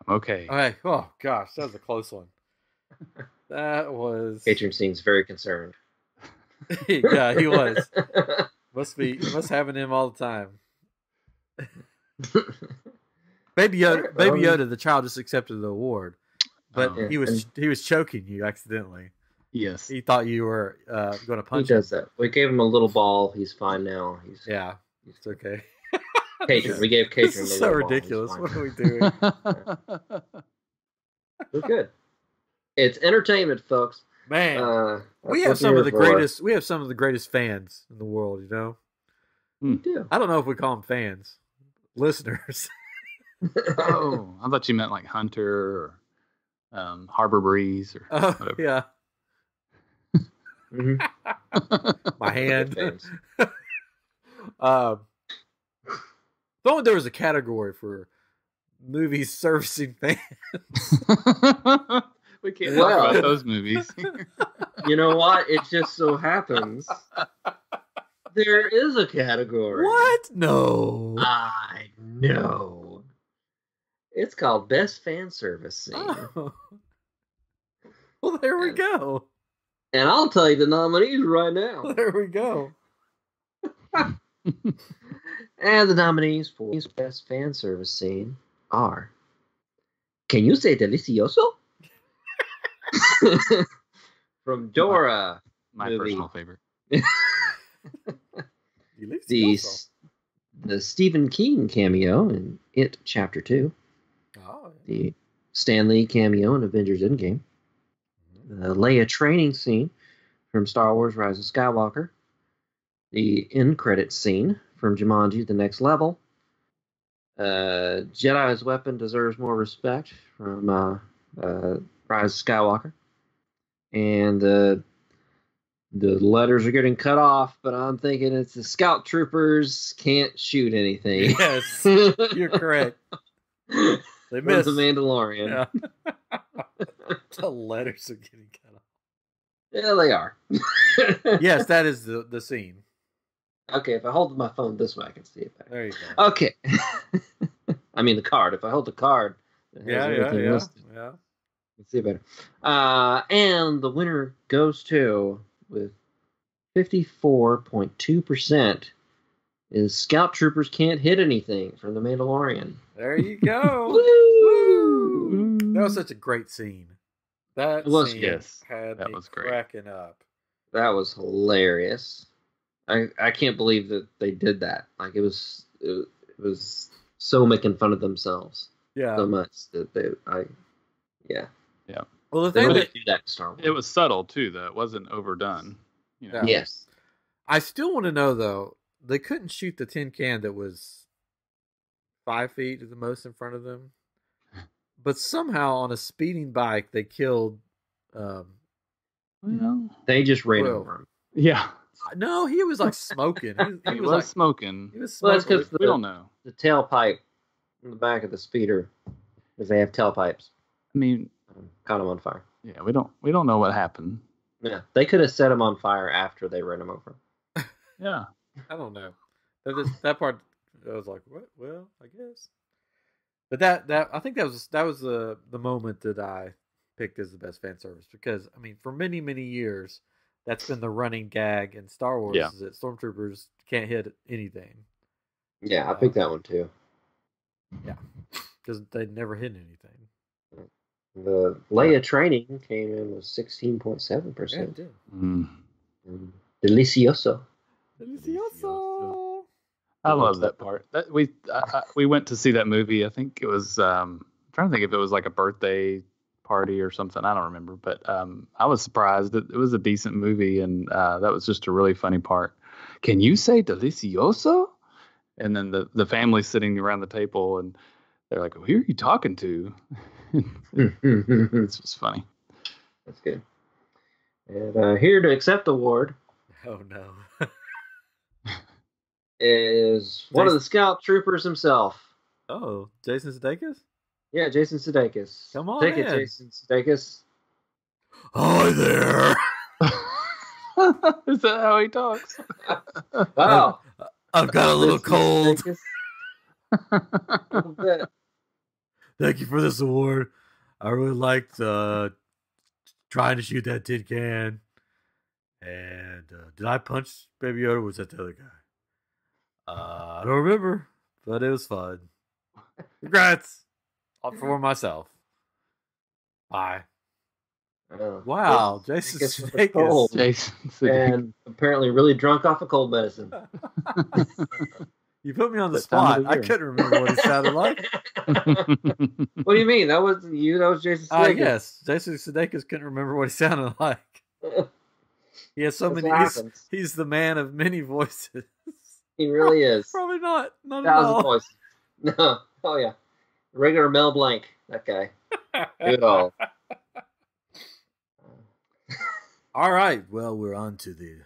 I'm okay. Okay. Oh gosh, that was a close one. That was. Katrin seems very concerned. yeah, he was. Must be must having him all the time. Baby Yoda, Baby Yoda, the child just accepted the award, but Oh. he was he was choking you accidentally. Yes. He thought you were uh, going to he punch him. does that. We gave him a little ball. He's fine now. He's Yeah, it's okay. Katrin. We gave Katrin This a is little so ball. He's ridiculous. What are we doing, We're good. It's entertainment, folks. man? Uh, we have some of the we're greatest. We have some of the greatest fans in the world. You know, We do. I don't know if we call them fans, listeners. oh, I thought you meant like Hunter or um, Harbor Breeze or Oh whatever. yeah, Mhm. my hand. Fans. Um, thought there was a category for movies servicing fans. we can't Well. talk about those movies. You know what? It just so happens there is a category. What? No. I know. It's called Best Fan Service Scene. Oh. Well, there we go. And I'll tell you the nominees right now. There we go. And the nominees for Best Fan Service Scene are Can you say delicioso? From Dora. My Movie. personal favorite. The, the Stephen King cameo in It Chapter 2. Oh, The Stan Lee cameo in Avengers Endgame. The Leia training scene from Star Wars Rise of Skywalker. The end credit scene from Jumanji The Next Level. Uh, Jedi's weapon deserves more respect from uh, uh, Rise of Skywalker. And the the letters are getting cut off, but I'm thinking it's the Scout Troopers can't shoot anything. yes, you're correct. They missed. the Mandalorian. Yeah. the letters are getting cut off. Yeah, they are. Yes, that is the the scene. Okay, if I hold my phone this way, I can see it better. There you go. Okay. I mean the card. If I hold the card, yeah, yeah, yeah, listed. yeah. Let's see it better. Uh, and the winner goes to with fifty-four point two percent is Scout Troopers can't hit anything from The Mandalorian. There you go. Woo! that was such a great scene. That was, scene yes. had That me was great. cracking up. That was hilarious. I I can't believe that they did that. Like it was it, it was so making fun of themselves Yeah. so much that they I yeah Yeah. well, the they thing really that do that in Star Wars. It was subtle too, though. It wasn't overdone. You know? Yeah. yes. I still want to know though, they couldn't shoot the tin can that was five feet at the most in front of them, but somehow on a speeding bike they killed. Um, Well, They just ran Well, over him. yeah. no, he was like smoking. He, was- he He was, was like smoking. he was Well, that's smoking. 'cause we don't know. The tailpipe in the back of the speeder because they have tailpipes. I mean, Um, caught him on fire. yeah, we don't we don't know what happened. Yeah, they could have set him on fire after they ran him over. Yeah. I don't know. That, that part, I was like, what? Well, I guess. But that that I think that was that was the the moment that I picked as the best fan service because I mean for many many years that's been the running gag in Star Wars Yeah. is that stormtroopers can't hit anything Yeah, I picked that one too. Yeah, because they never hit anything. The Leia training came in with sixteen point seven percent. did. Mm. Delicioso. Delicioso. I love that part. That we I, I, we went to see that movie. I think it was um I'm trying to think if it was like a birthday party or something. I don't remember, but um I was surprised that it was a decent movie and uh that was just a really funny part. Can you say delicioso? And then the the family sitting around the table and they're like, "Who are you talking to?" it's just funny. That's good. And uh, here to accept the award Oh no. is one of the scout troopers himself. oh, Jason Sudeikis. Yeah, Jason Sudeikis. Come on Take it. Jason Sudeikis. Hi there. Is that how he talks? Wow. I've got a little cold. A little bit. Thank you for this award. I really liked uh, trying to shoot that tin can. And uh, did I punch Baby Yoda? Or was that the other guy? Uh, I don't remember, but it was fun. Congrats uh, for myself. Bye. Oh, Wow, Jason Jason Sudeikis with a Sudeikis. cold. Jason And apparently really drunk off of cold medicine. You put me on the That spot. I couldn't remember what he sounded like. what do you mean? That wasn't you. That was Jason Ah, Sudeikis. yes, Jason Sudeikis couldn't remember what he sounded like. He has so That's many. He's, he's the man of many voices. He really is. Probably not. Not at Thousand all. voices. No. Oh yeah. Regular Mel Blanc. That guy. Good old. All right. Well, we're on to the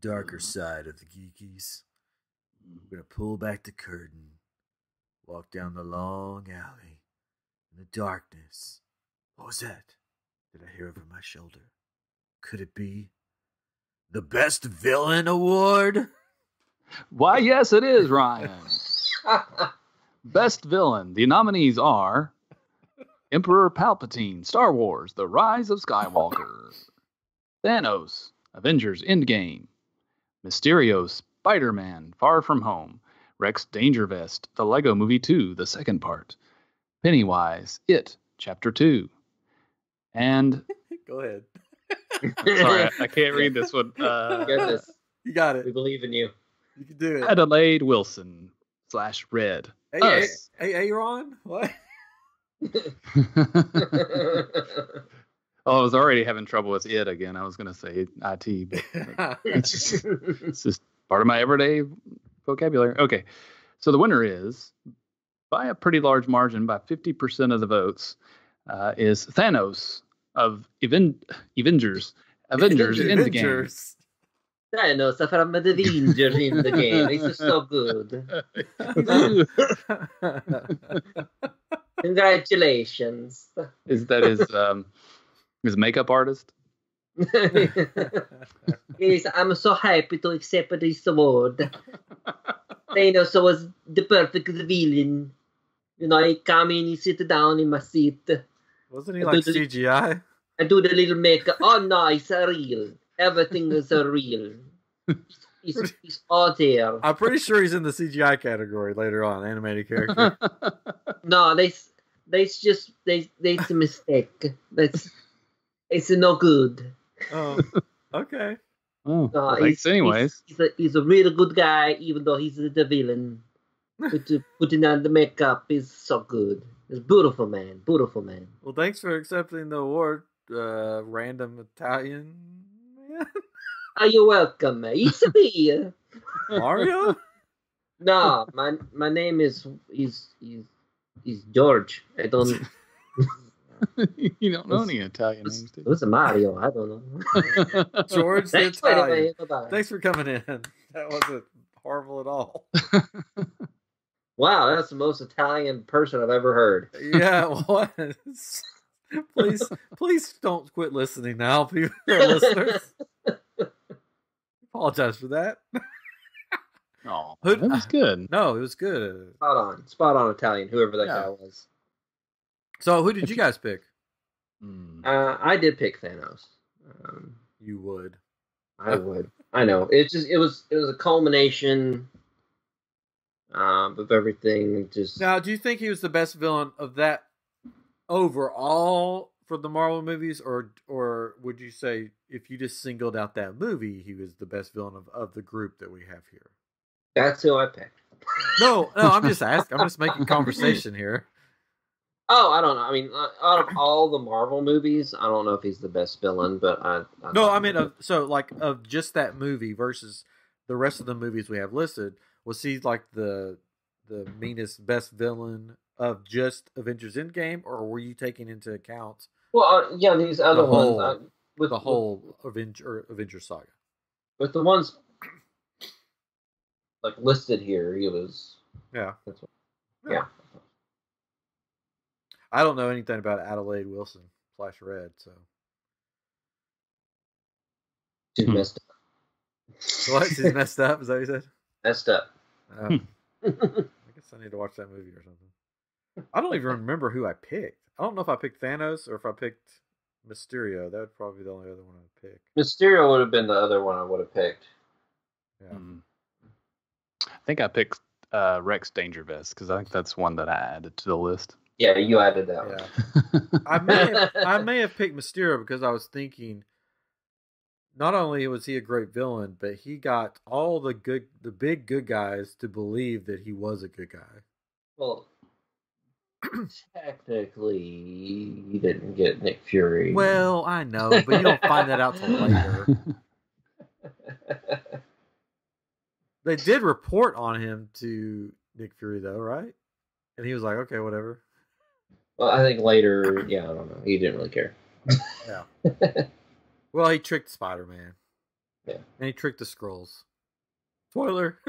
darker side of the geekies. We're gonna pull back the curtain, walk down the long alley in the darkness. What was that? Did I hear over my shoulder? Could it be the best villain award? Why, yes, it is, Ryan. Best villain. The nominees are Emperor Palpatine, Star Wars, The Rise of Skywalker, Thanos, Avengers Endgame, Mysterio, Spider Man, Far From Home, Rex Dangervest, The Lego Movie 2, the second part, Pennywise, It, Chapter 2, and. Go ahead. Sorry, I, I can't read this one. Uh, Goodness. You got it. We believe in you. You can do it. Adelaide Wilson slash Red. Hey, hey, Us. hey, Aaron. What? Oh, I was already having trouble with it again. I was going to say IT, but it's just, it's just part of my everyday vocabulary. Okay. So the winner is, by a pretty large margin, by 50% of the votes, uh, is Thanos of Even- Avengers. Avengers in the game. Avengers. Thanos from the Avengers in the game. It's so good. Congratulations. is that his um, his makeup artist? yes, I'm so happy to accept this award. Thanos was the perfect villain. You know, he come in, he sit down in my seat. Wasn't he like CGI? I do the little makeup. Oh no, it's a real. Everything is a real. He's, he's hot here. I'm pretty sure he's in the CGI category later on, animated character. No, they they just they it's a mistake. That's it's no good. oh, okay. oh, No, well, he's- anyways. He's, he's a he's a really good guy, even though he's the villain. But uh, putting on the makeup is so good. He's beautiful man, beautiful man. Well, thanks for accepting the award, uh, random Italian man. Are you welcome? It's me. Mario. No, my my name is is is is George. I don't. you don't know any Italian names, do Who's Mario? I don't know. George the Thanks for Italian. anyway. Thanks for coming in. That wasn't horrible at all. Wow, that's the most Italian person I've ever heard. Yeah, it was. please, please don't quit listening now, people, listeners. Apologize for that. Oh, Who- that was good. No, it was good. Spot on, spot on Italian. Whoever that Yeah. guy was. So, who did you guys pick? Mm. Uh, I did pick Thanos. Um, You would. I would. I know. It just it was it was a culmination um, of everything. Just Now, do you think he was the best villain of that overall for the Marvel movies, or or would you say if you just singled out that movie, he was the best villain of, of the group that we have here? that's who I picked. No, no, I'm just asking. I'm just making conversation here. Oh, I don't know. I mean, uh, out of all the Marvel movies, I don't know if he's the best villain, but I. I No, I mean, of, so like of just that movie versus the rest of the movies we have listed, was he like the the meanest, best villain of just Avengers Endgame, or were you taking into account well, uh, yeah, these other whole- ones uh, with the whole Avenger Avenger saga? with, with the ones like listed here. He was. Yeah, That's what, Yeah. yeah. I don't know anything about Adelaide Wilson slash Red, so Too Hmm. messed up. what? She's messed up. Is that what you said? Messed up. Uh, I guess I need to watch that movie or something. I don't even remember who I picked. I don't know if I picked Thanos or if I picked Mysterio. That would probably be the only other one I'd pick. Mysterio would have been the other one I would have picked. Yeah. Mm. I think I picked uh, Rex Dangervest because I think that's one that I added to the list. Yeah, you added that one. I may have, I may have picked Mysterio because I was thinking not only was he a great villain, but he got all the good the big good guys to believe that he was a good guy. Well, technically, you didn't get Nick Fury. Well, I know, but you don't find that out till later. They did report on him to Nick Fury though, right? And he was like, "Okay, whatever." well, I think later, yeah, I don't know. He didn't really care. yeah. Well, he tricked Spider Man. Yeah. And he tricked the scrolls. Spoiler.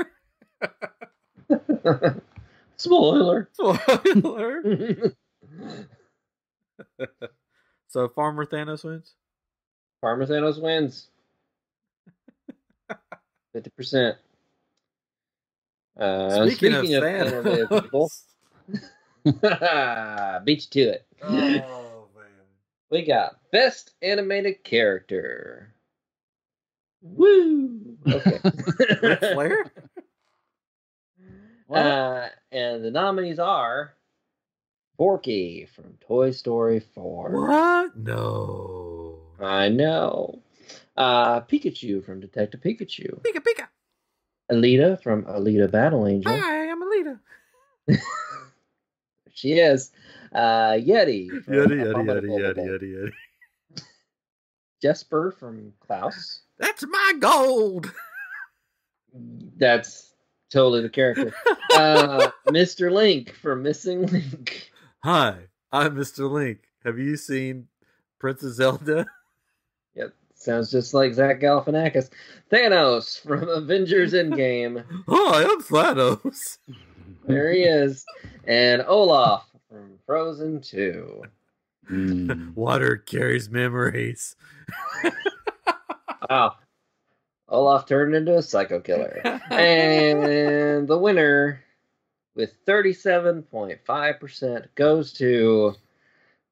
Spoiler. Spoiler. so Farmer Thanos wins? Farmer Thanos wins. Fifty percent. Uh, Speaking, speaking, of of, Thanos. beat you to it. oh man. We got best animated character. Woo! Okay. Ric Flair? Uh, and the nominees are Forky from Toy Story 4. What? No. I know. Uh, Pikachu from Detective Pikachu. Pika Pika. Alita from Alita Battle Angel. Hi, I'm Alita. She is. Uh, Yeti. from Yeti, yeti, yeti, yeti, yeti, yeti. Jesper from Klaus. That's my gold. That's totally the character. Uh, Mr. Link from Missing Link. Hi, I'm Mr. Link. Have you seen Princess Zelda? Yep, sounds just like Zach Galifianakis. Thanos from Avengers Endgame. Hi, I'm Thanos. There he is. And Olaf from Frozen 2. Mm. Water carries memories. Wow. Olaf turned into a psycho killer. and the winner with 37.5% goes to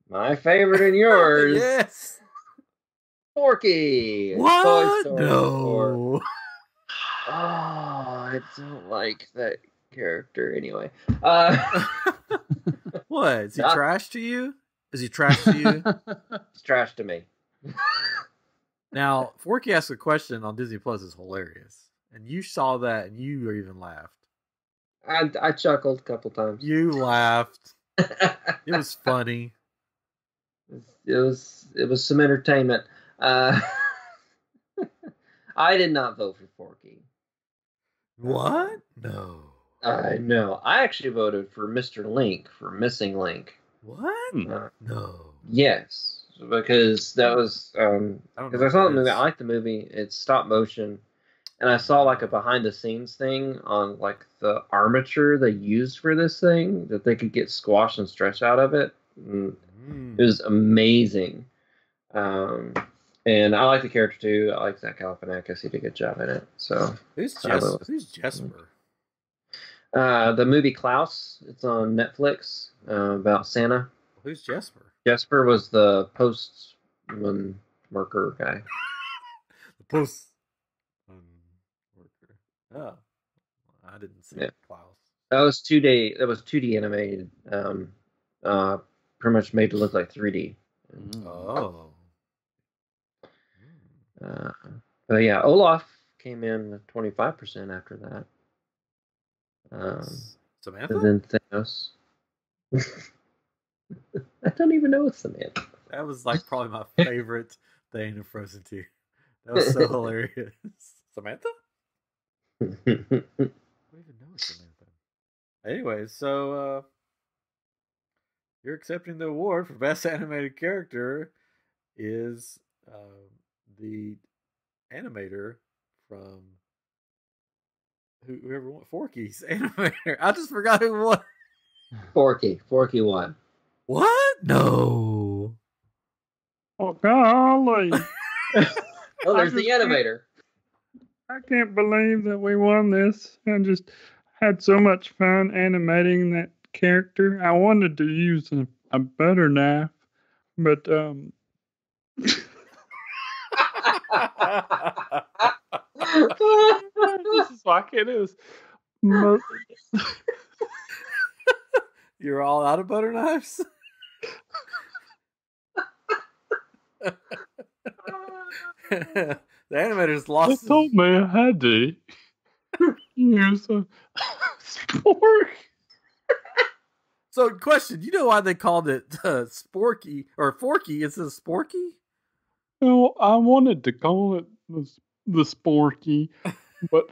my favorite and yours, yes. Forky. Toy What? Story 4. No. Oh, I don't like that character anyway. Uh, what? Is he Yeah. trash to you? Is he trash to you? it's trash to me. Now, Forky asked a question on Disney Plus is hilarious, and you saw that and you even laughed. I, I chuckled a couple times. You laughed. It was funny. it was it was some entertainment. Uh, I did not vote for Forky. What? No. I know. I actually voted for Mr. Link for Missing Link. What? Uh, No. yes, because that was um I because I saw the movie. I like the movie. It's stop motion, and I saw like a behind the scenes thing on like the armature they used for this thing that they could get squash and stretch out of it. Mm. It was amazing. Um, and I like the character too. I like Zach Galifianakis. He did a good job in it. So Who's, Jes- who's Jesper? uh, the movie Klaus. It's on Netflix uh, about Santa. Who's Jesper? Jesper was the postman worker guy. The post worker. Oh, I didn't see Yeah. Klaus. That was two D. That was two D animated. Um, uh, pretty much made to look like three D. Mm. Oh. Uh, but yeah, Olaf came in twenty five percent after that. Um, Samantha? and then Thanos. I don't even know what's Samantha. That was like probably my favorite thing in Frozen 2. That was so hilarious. Samantha? I don't even know Samantha. Anyway, so uh you're accepting the award for best animated character is um the animator from whoever won Forky's animator. I just forgot who won. Forky, Forky won. What? No. Oh golly! Oh, there's the just can't- animator. I can't believe that we won this. I just had so much fun animating that character. I wanted to use a, a butter knife, but um, this is like it is. Mo- You're all out of butter knives? the animators They lost. told me I had to use a spork. So, question: You know why they called it uh, Sporky or Forky instead of Sporky? No, I wanted to call it the, the sporky, but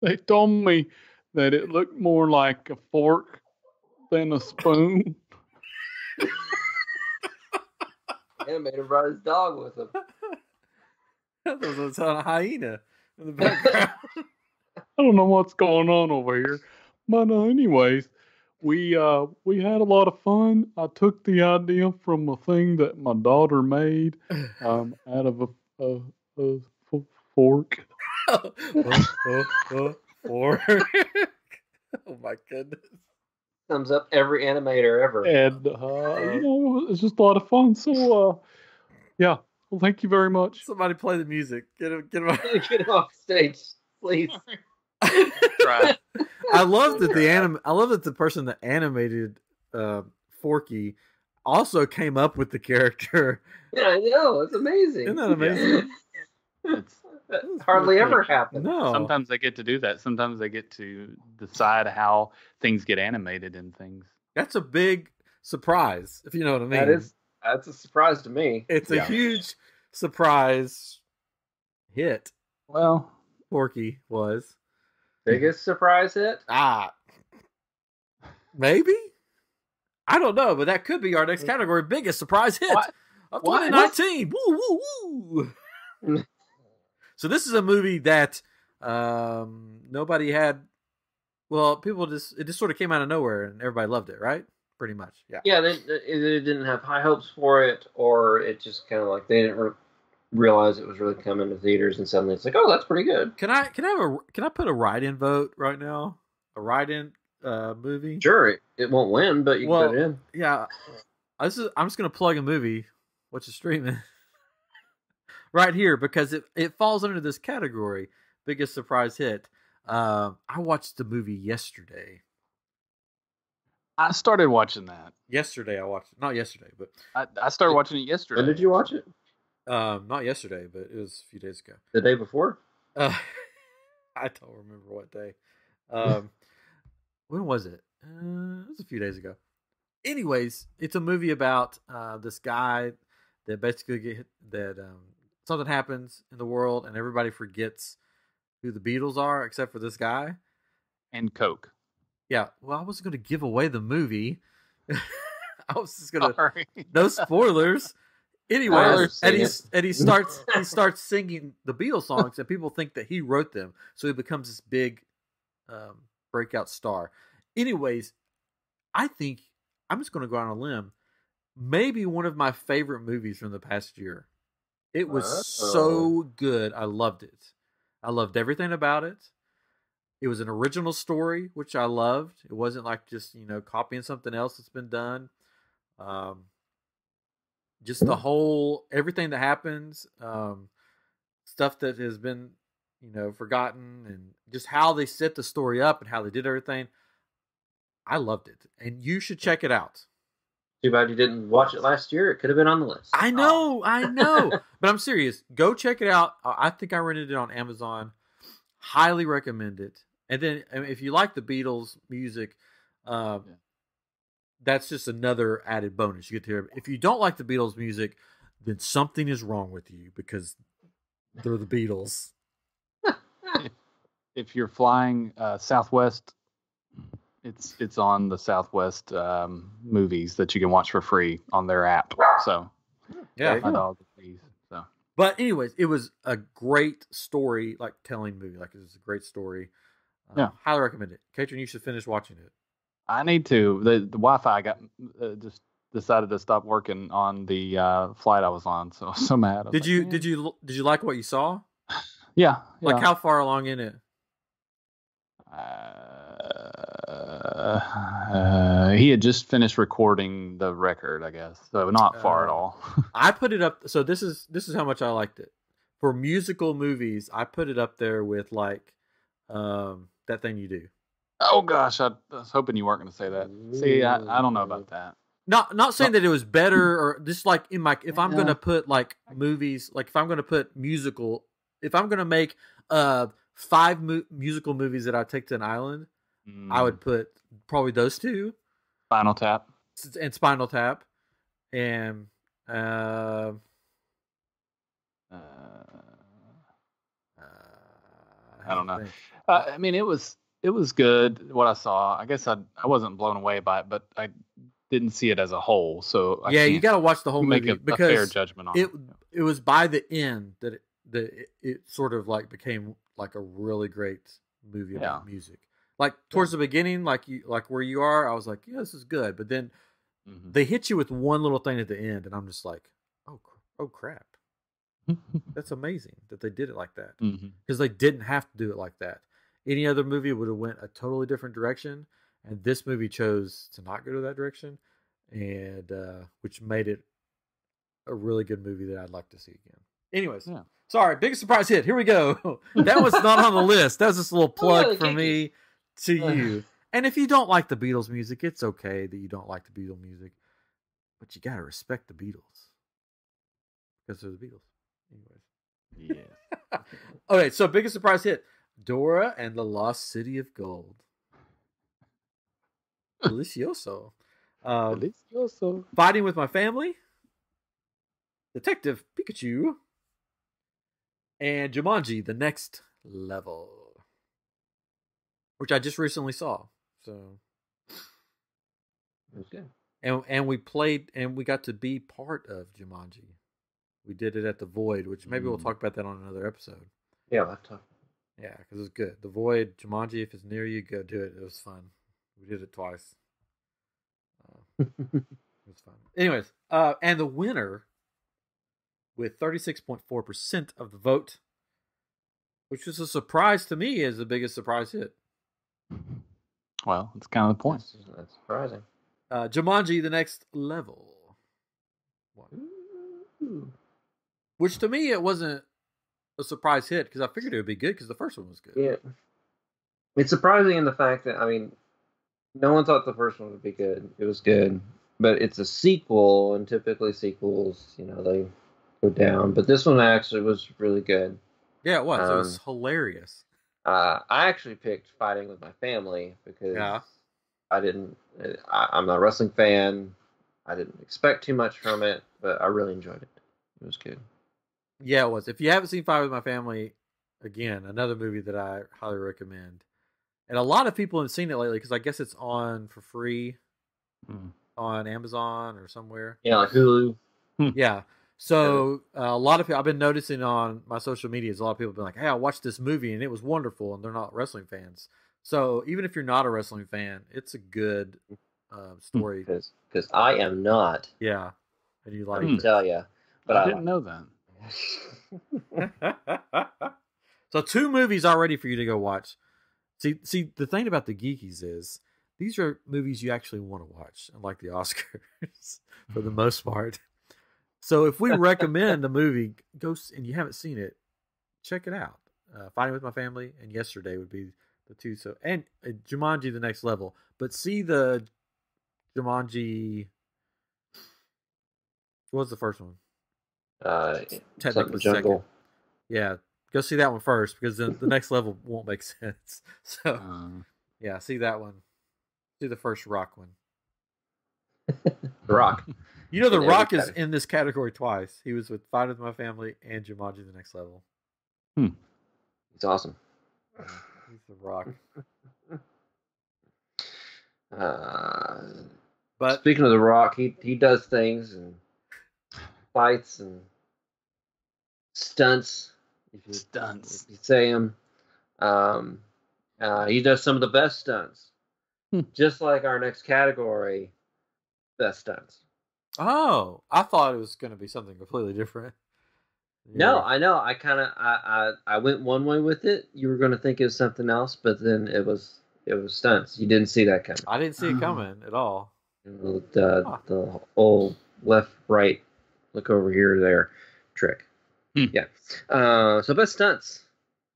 they told me that it looked more like a fork than a spoon. Animator brought his dog with him. That was on a hyena in the background. I don't know what's going on over here, but uh, anyways, we uh we had a lot of fun. I took the idea from a thing that my daughter made um out of a a, a f- fork. oh, fork. oh my goodness! Thumbs up every animator ever. and uh, you know it's just a lot of fun. So uh, yeah, well, thank you very much. Somebody play the music. Get him. Get him. Get him off stage, please. Try. I love that the anim. I love that the person that animated uh, Forky also came up with the character. Yeah, I know. It's amazing. Isn't that amazing? It's, That hardly ever happens. No, sometimes they get to do that. Sometimes they get to decide how things get animated and things. that's a big surprise. If you know what I mean. That is that's a surprise to me. It's a huge surprise hit. Well, Porky was Biggest surprise hit? ah maybe. I don't know, but that could be our next category. Biggest surprise hit What? of What? 2019. Woo woo woo. so this is a movie that um, nobody had. Well, people just it just sort of came out of nowhere and everybody loved it, right? Pretty much, yeah. Yeah, they, they they didn't have high hopes for it, or it just kind of like they didn't re- realize it was really coming to theaters, and suddenly it's like, oh, that's pretty good. Can I can I have a can I put a write-in vote right now? A write-in uh, movie. Sure, it, it won't win, but you can put it in. Yeah, this is, I'm just gonna plug a movie. What's the streaming? Right here because it it falls under this category. biggest surprise hit. Uh, I watched the movie yesterday. I started watching that. Yesterday, I watched not yesterday, but I, I started watching it yesterday. When did you watch it? um, not yesterday, but it was a few days ago. The day before? Uh, I don't remember what day. Um, when was it? Uh, it was a few days ago. Anyways, it's a movie about uh, this guy that basically get that um, something happens in the world and everybody forgets who the Beatles are except for this guy. and Coke. Yeah, well, I wasn't going to give away the movie. I was just gonna no spoilers. Spoilers, and he and he starts he starts singing the Beatles songs, and people think that he wrote them, so he becomes this big um, breakout star. Anyways, I think I'm just going to go on a limb. Maybe one of my favorite movies from the past year. It was so good. I loved it. I loved everything about it. It was an original story, which I loved. It wasn't like just you know copying something else that's been done. Um, just the whole everything that happens, um, stuff that has been you know forgotten, and just how they set the story up and how they did everything. I loved it, and you should check it out. Too bad you didn't watch it last year. It could have been on the list. I know, I know, but I'm serious. Go check it out. I think I rented it on Amazon. Highly recommend it. And then if you like the Beatles music, um, Yeah. that's just another added bonus you get to hear. If you don't like the Beatles music, then something is wrong with you because they're the Beatles. if you're flying uh, Southwest, it's it's on the Southwest um, movies that you can watch for free on their app. So Yeah. my dog agrees. So But anyways, it was a great story, like telling movie. Like it was a great story. Uh, Yeah. highly recommend it. Katrin, you should finish watching it. I need to. The the Wi-Fi got uh, just decided to stop working on the uh, flight I was on. So I was so mad. Did like, you "Man." did you did you like what you saw? Yeah. Like yeah. how far along in it? Uh, uh, he had just finished recording the record, I guess. So not far at Oh. all. I put it up. So this is this is how much I liked it. For musical movies, I put it up there with like um, that thing you do. oh gosh, I, I was hoping you weren't going to say that. See, I, I don't know about that. Not not saying that it was better or just like in my if I'm gonna put like movies like if I'm gonna put musical if I'm gonna make uh five mu- musical movies that I take to an island, I Mm, would put probably those two Final Tap. and Spinal Tap and uh, Uh, uh, I don't know. Uh, I mean, it was it was good what I saw. I guess I I wasn't blown away by it, but I didn't see it as a whole. So I yeah, you got to watch the whole make movie a, a fair because judgment on it it. it was by the end that it, that it, it sort of like became like a really great movie about music. Like towards the beginning, like you like where you are, I was like, yeah, this is good. But then Mhm. they hit you with one little thing at the end, and I'm just like, oh, oh crap, that's amazing that they did it like that because they didn't have to do it like that. Any other movie would have went a totally different direction, and this movie chose to not go to that direction, and uh, which made it a really good movie that I'd like to see again. Anyways, Yeah. sorry, big surprise hit. Here we go. that was not on the list. That was just a little Oh, plug the from me to you. And if you don't like the Beatles music, it's okay that you don't like the Beatles music, but you gotta respect the Beatles because they're the Beatles. Anyways. Yeah. Okay, so biggest surprise hit: Dora and the Lost City of Gold. Delicioso. Um, Delicioso. fighting with my family. Detective Pikachu. And Jumanji: The Next Level, which I just recently saw. So, It was good. and and we played and we got to be part of Jumanji. We did it at the Void, which maybe we'll Mm. talk about that on another episode. Yeah, that's tough. Yeah, because it's good. The Void, Jumanji, if it's near you, go do it. It was fun. We did it twice. Uh, it was fun. Anyways, uh, and the winner with 36.4% of the vote, which was a surprise to me as the biggest surprise hit. Well, that's kind of the point. That's, that's surprising. Uh, Jumanji, the next level. One. Ooh. Which to me, it wasn't a surprise hit because I figured it would be good because the first one was good. Yeah. It's surprising in the fact that I mean, no one thought the first one would be good. It was good, but it's a sequel, and typically sequels, you know, they go down. But this one actually was really good. Yeah, it was. it was Um, hilarious. Uh, I actually picked Fighting with My Family because Yeah. I didn't. I, I'm not a wrestling fan. I didn't expect too much from it, but I really enjoyed it. It was good. Yeah, it was. If you haven't seen Fight with My Family, again, another movie that I highly recommend. And a lot of people have seen it lately because I guess it's on for free Hmm. on Amazon or somewhere. Yeah, like Hulu. Yeah. So uh, a lot of people I've been noticing on my social medias, a lot of people have been like, "Hey, I watched this movie and it was wonderful," and they're not wrestling fans. So even if you're not a wrestling fan, it's a good uh, story. because because I am not. Yeah, and you like I can tell you, but I I, didn't know that. so two movies already for you to go watch. See, see, the thing about the geekies is these are movies you actually want to watch, unlike the Oscars for the most part. So if we recommend a movie, go and you haven't seen it, check it out. Uh, Fighting with My Family and Yesterday would be the two. So and uh, Jumanji: The Next Level, but see the Jumanji. What was the first one? uh, Technically jungle. Yeah, go see that one first because the, the next level won't make sense. So Uh, yeah, see that one. See the first Rock one. The Rock. You know, The In Rock is in this category twice. He was with Fight with My Family and Jumanji: The Next Level. Hmm. It's awesome. He's The Rock. Uh, But speaking of The Rock, he he does things and fights and stunts. If you, Stunts. If you say him, um, uh, he does some of the best stunts. Hmm. Just like our next category, best stunts. Oh, I thought it was going to be something completely different. No, Yeah. I know. I kind of I, I I went one way with it. You were going to think it was something else, but then it was it was stunts. You didn't see that coming. I didn't see it Oh. coming at all. The Huh. the old left right look over here there trick. Hmm. Yeah. Uh, so best stunts.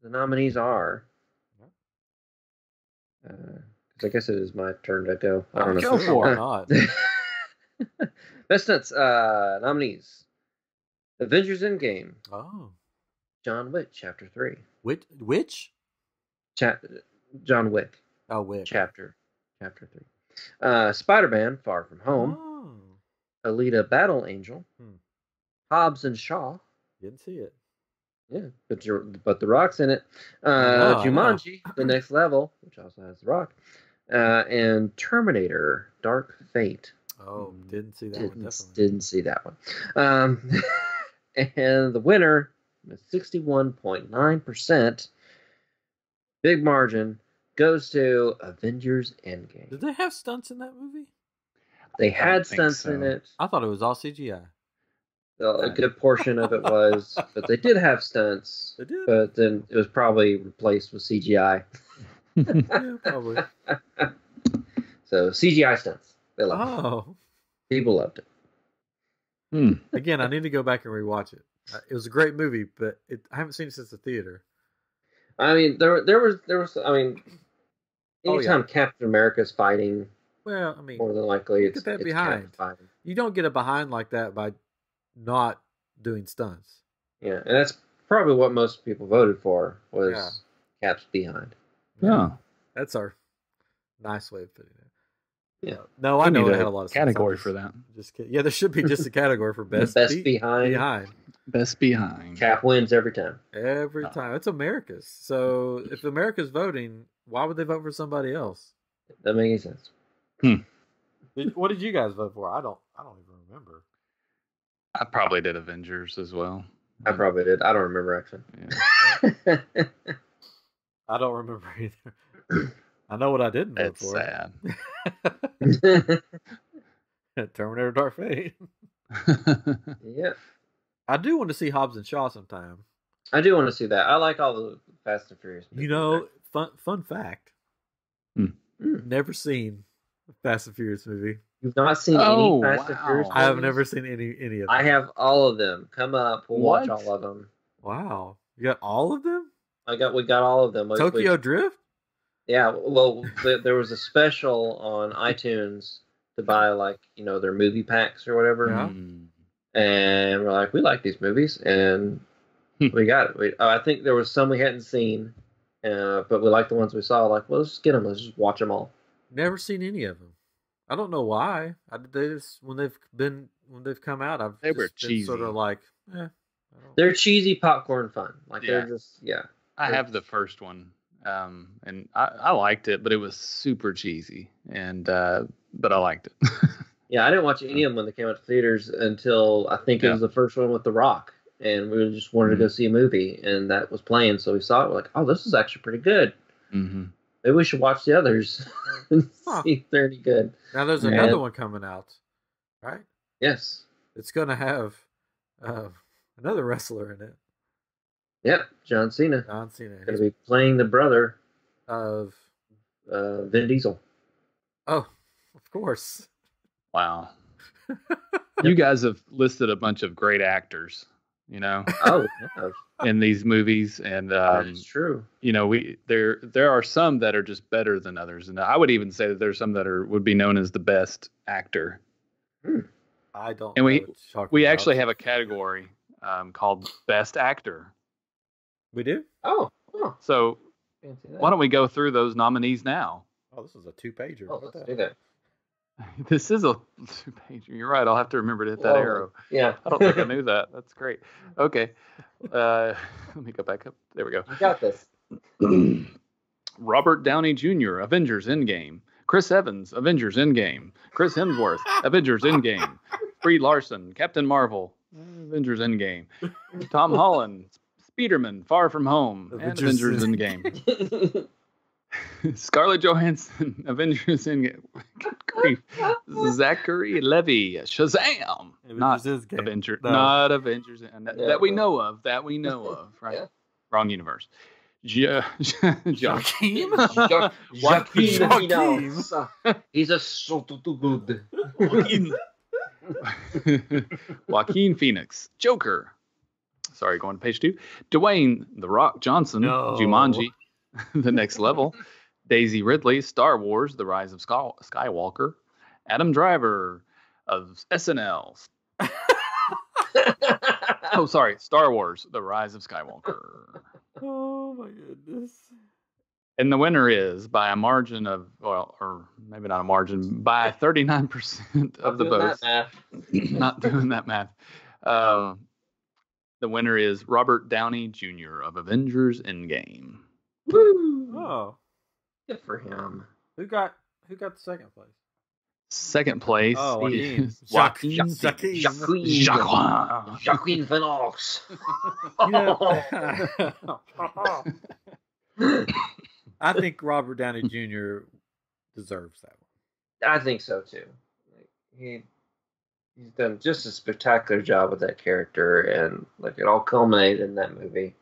The nominees are. Uh, 'cause I guess it is my turn to go. I don't know. Go for Why it. not? best stunts. Uh, nominees. Avengers Endgame. Oh, John Wick Chapter Three. which which? Cha- John Wick. Oh, which? chapter chapter three uh spider-man far from home Oh, alita battle angel Hmm. hobbs and shaw didn't see it. yeah but you're, but the rock's in it uh know, I know. jumanji the next level which also has the rock uh and terminator dark fate Oh, Mm, didn't see that one. didn't, Definitely. didn't see that one um and the winner with 61.9% big margin goes to avengers endgame Did they have stunts in that movie? They had stunts so. in it. I thought it was all CGI. Uh, A good portion of it was, but they did have stunts. They did. But then it was probably replaced with CGI. yeah, probably. So CGI stunts. They loved it. Oh, People loved it. Hmm. again, I need to go back and rewatch it. Uh, It was a great movie, but it, I haven't seen it since the theater. I mean, there there was there was. I mean, Oh, yeah. anytime Captain America's fighting, Well, I mean, more than likely it's, that it's behind. Fighting. you don't get a behind like that by not doing stunts. Yeah, and that's probably what most people voted for was Yeah. Cap's behind. Yeah. That's our nice way of putting it. Yeah. No, I We know need it had a lot of stunts. Category for that. Just kidding. Yeah, there should be just a category for best, Best be- behind. behind Best behind. Cap wins every time. every Oh. time. It's America's. So if America's voting, why would they vote for somebody else? That makes make any sense. Hmm. Did- What did you guys vote for? I don't. I don't even remember. I probably did Avengers as well. I probably did. I don't remember actually. Yeah. I don't remember either. I know what I didn't vote It's for. sad. Terminator Dark Fate. yeah, I do want to see Hobbs and Shaw sometime. I do want to see that. I like all the Fast and Furious. You know, fun fun fact. Hmm. Never seen a Fast and Furious movie. you've not seen Oh, any Fast and wow. Furious. I have never seen any any of them. I have all of them. Come up, we'll watch all of them. Wow. You got all of them? I got we got all of them. We- we- Tokyo Drift? Yeah, well, th- there was a special on iTunes to buy like you know their movie packs or whatever, Yeah. Mm. and we're like, we like these movies, and Hmm. we got it. We, oh, I think there was some we hadn't seen, uh, but we like the ones we saw. Like, well, let's just get them. Let's just watch them all. Never seen any of them. I don't know why. I they just when they've been when they've come out, I've They were just been sort of like, eh. I don't- They're cheesy popcorn fun. Like Yeah. they're just yeah. I have the first one, um, and I, I liked it, but it was super cheesy, and uh, but I liked it. Yeah, I didn't watch any of them when they came out to theaters until I think it Yeah. was the first one with The Rock, and we just wanted to go see a movie, and that was playing, so we saw it. We're like, oh, this is actually pretty good. hmm Maybe we should watch the others and Huh. see if they're any good. Now there's Yeah. another one coming out, right? Yes. It's gonna have uh, another wrestler in it. Yep. John Cena John Cena. going to be playing the brother, of uh, Vin Diesel. oh, of course. Wow. you guys have listed a bunch of great actors, you know, Oh, yeah, in these movies, and um, that's true. you know, we there there are some that are just better than others, and I would even say that there's some that are would be known as the best actor. I don't. And we- what you're talking We about. actually have a category um, called best actor. We do. Oh, oh So why don't we go through those nominees now? Oh, this is a two pager. Oh, let's do that. This is a two pager. You're right. I'll have to remember to hit that Whoa. arrow. Yeah. I don't think I knew that. That's great. Okay. Uh, let me go back up. There we go. You got this. Robert Downey Jr., Avengers Endgame. Chris Evans, Avengers Endgame. Chris Hemsworth, Avengers Endgame. Brie Larson, Captain Marvel, Avengers Endgame. Tom Holland, Spiderman, Far From Home, and Avengers Avengers Endgame. Scarlett Johansson, Avengers Endgame. Good grief. Zachary Levi, Shazam. Not Avengers Endgame. Avenger, No. not Avengers, and that, Yeah, that we well. know of. That we know of. Right. Yeah. Wrong universe. Ja- John. Joaquin? Jo- Joaquin Joaquin. Phoenix. He's a so too too good. Joaquin. Joaquin Phoenix, Joker. Sorry, going to page two. Dwayne The Rock Johnson, No. Jumanji, The Next Level. Daisy Ridley, Star Wars: The Rise of Skywalker. Adam Driver of SNL. Oh, sorry, Star Wars: The Rise of Skywalker. Oh my goodness. And the winner is by a margin of, well, or maybe not a margin, by 39% of the Doing that votes. math. not doing that math. Um, the winner is Robert Downey Jr. of Avengers Endgame. Woo! Oh, Good for him. who got who got the second place? Second place Oh, Joaquin. is Jacques- Joaquin. Jacques- Joaquin. Joaquin. Joaquin Phoenix. I think Robert Downey Jr. deserves that one. I think so too. Like, he he's done just a spectacular job with that character, and like it all culminated in that movie.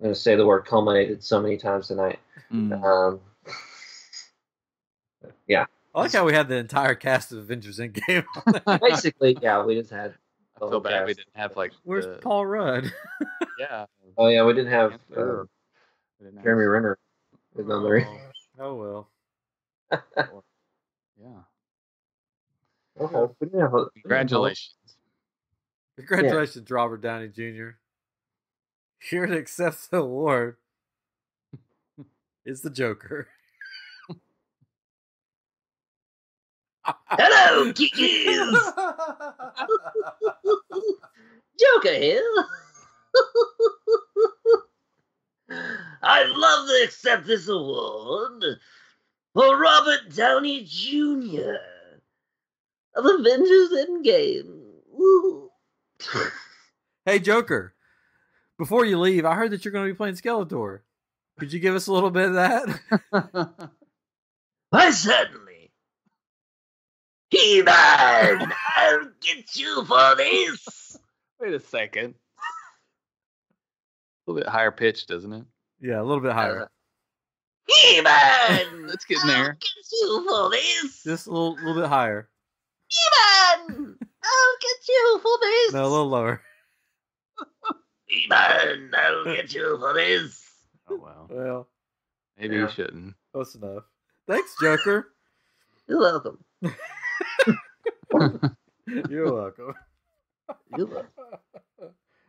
I'm gonna say the word culminated so many times tonight. Mm. Um, yeah, I like how we had the entire cast of Avengers Endgame. basically, yeah, we just had. I feel bad we didn't have like Where's the, Paul Rudd? yeah. Oh yeah, we didn't have uh, We didn't have- Jeremy Renner. Was on there. Oh well. Yeah. Okay, we didn't have a- Congratulations. Congratulations, Robert Downey Jr. Here to accept the award is the Joker. Hello, Geekies! Joker here. I'd love to accept this award for Robert Downey Jr. of Avengers Endgame. Hey, Joker. Before you leave, I heard that you're going to be playing Skeletor. Could you give us a little bit of that? Why, certainly. He-Man, I'll get you for this. Wait a second. A little bit higher pitched, doesn't it? yeah, a little bit higher. Uh, He-Man, Let's get in I'll there. get you for this. Just a little, little bit higher. He-Man, I'll get you for this. No, a little lower. He-Man, I'll get you for this. Oh well, Well, maybe Yeah. you shouldn't. close enough. Thanks, Joker. You're welcome. You're welcome. You're welcome.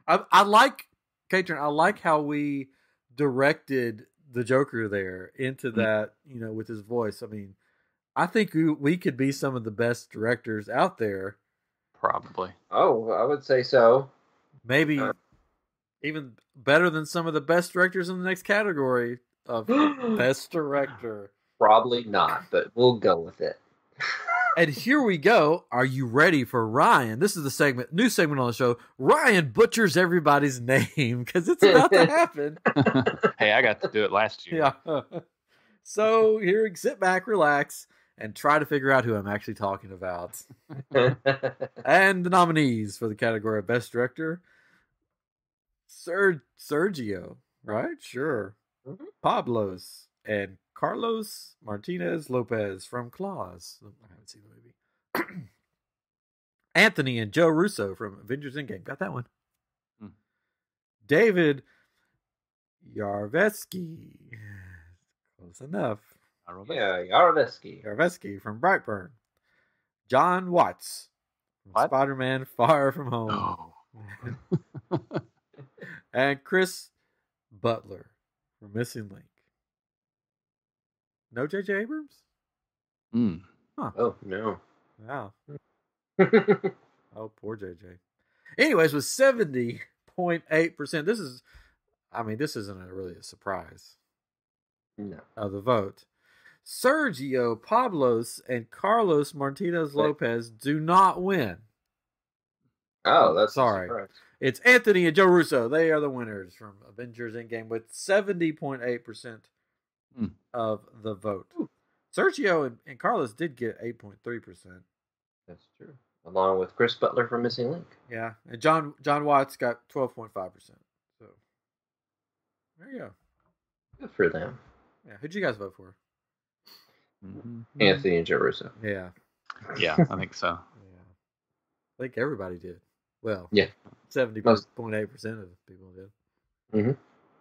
I, I like, Katrin, I like how we directed the Joker there into mm. that, you know, with his voice. I mean, I think we, we could be some of the best directors out there. Probably. Oh, I would say so. Maybe Uh. even better than some of the best directors in the next category of best director. Probably not, but we'll go with it. And here we go. Are you ready for Ryan? This is the segment, new segment on the show. Ryan butchers everybody's name because it's about to happen. hey, I got to do it last year. Yeah. so here, sit back, relax, and try to figure out who I'm actually talking about. And the nominees for the category of Best Director: Ser- Sergio, right? Sure. Mhm. Pablos and Carlos Martinez Lopez from Claws. I haven't seen the movie. Anthony and Joe Russo from Avengers Endgame. Got that one. Hmm. David Yarvesky. Close enough. I yeah, Yarovesky. Yarvesky from Brightburn. John Watts from What? Spider Man Far From Home. Oh. and Chris Butler from Missing Link. No J.J. Abrams? Mm. Oh no. Wow. Oh, poor JJ. Anyways, with 70.8%, this is, I mean, this isn't a really a surprise no. of the vote. Sergio Pablos and Carlos Martinez Lopez do not win. Oh, that's Sorry. It's Anthony and Joe Russo. They are the winners from Avengers Endgame with 70.8% Hmm. of the vote. Sergio and, and Carlos did get 8.3%. That's true. Along with Chris Butler from Missing Link. Yeah, and John John Watts got twelve point five percent. So there you go. Good for them. Yeah, who'd you guys vote for? Mhm. Anthony and Joe Russo. Yeah, Yeah, I think so. yeah. I think everybody did. Well, Yeah. seventy Most- point eight percent of the people did. Mhm.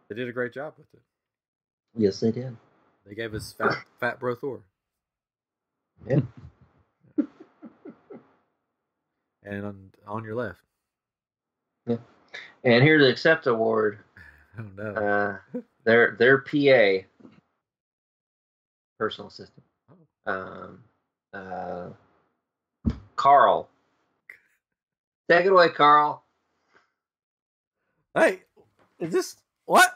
They did a great job with it. Yes, they did. They gave us fat fat bro Thor. Yeah. And on on your left. Yeah. And here to accept award, Oh no. uh, their their PA, personal assistant, um, uh, Carl. Take it away, Carl. Hey, is this what?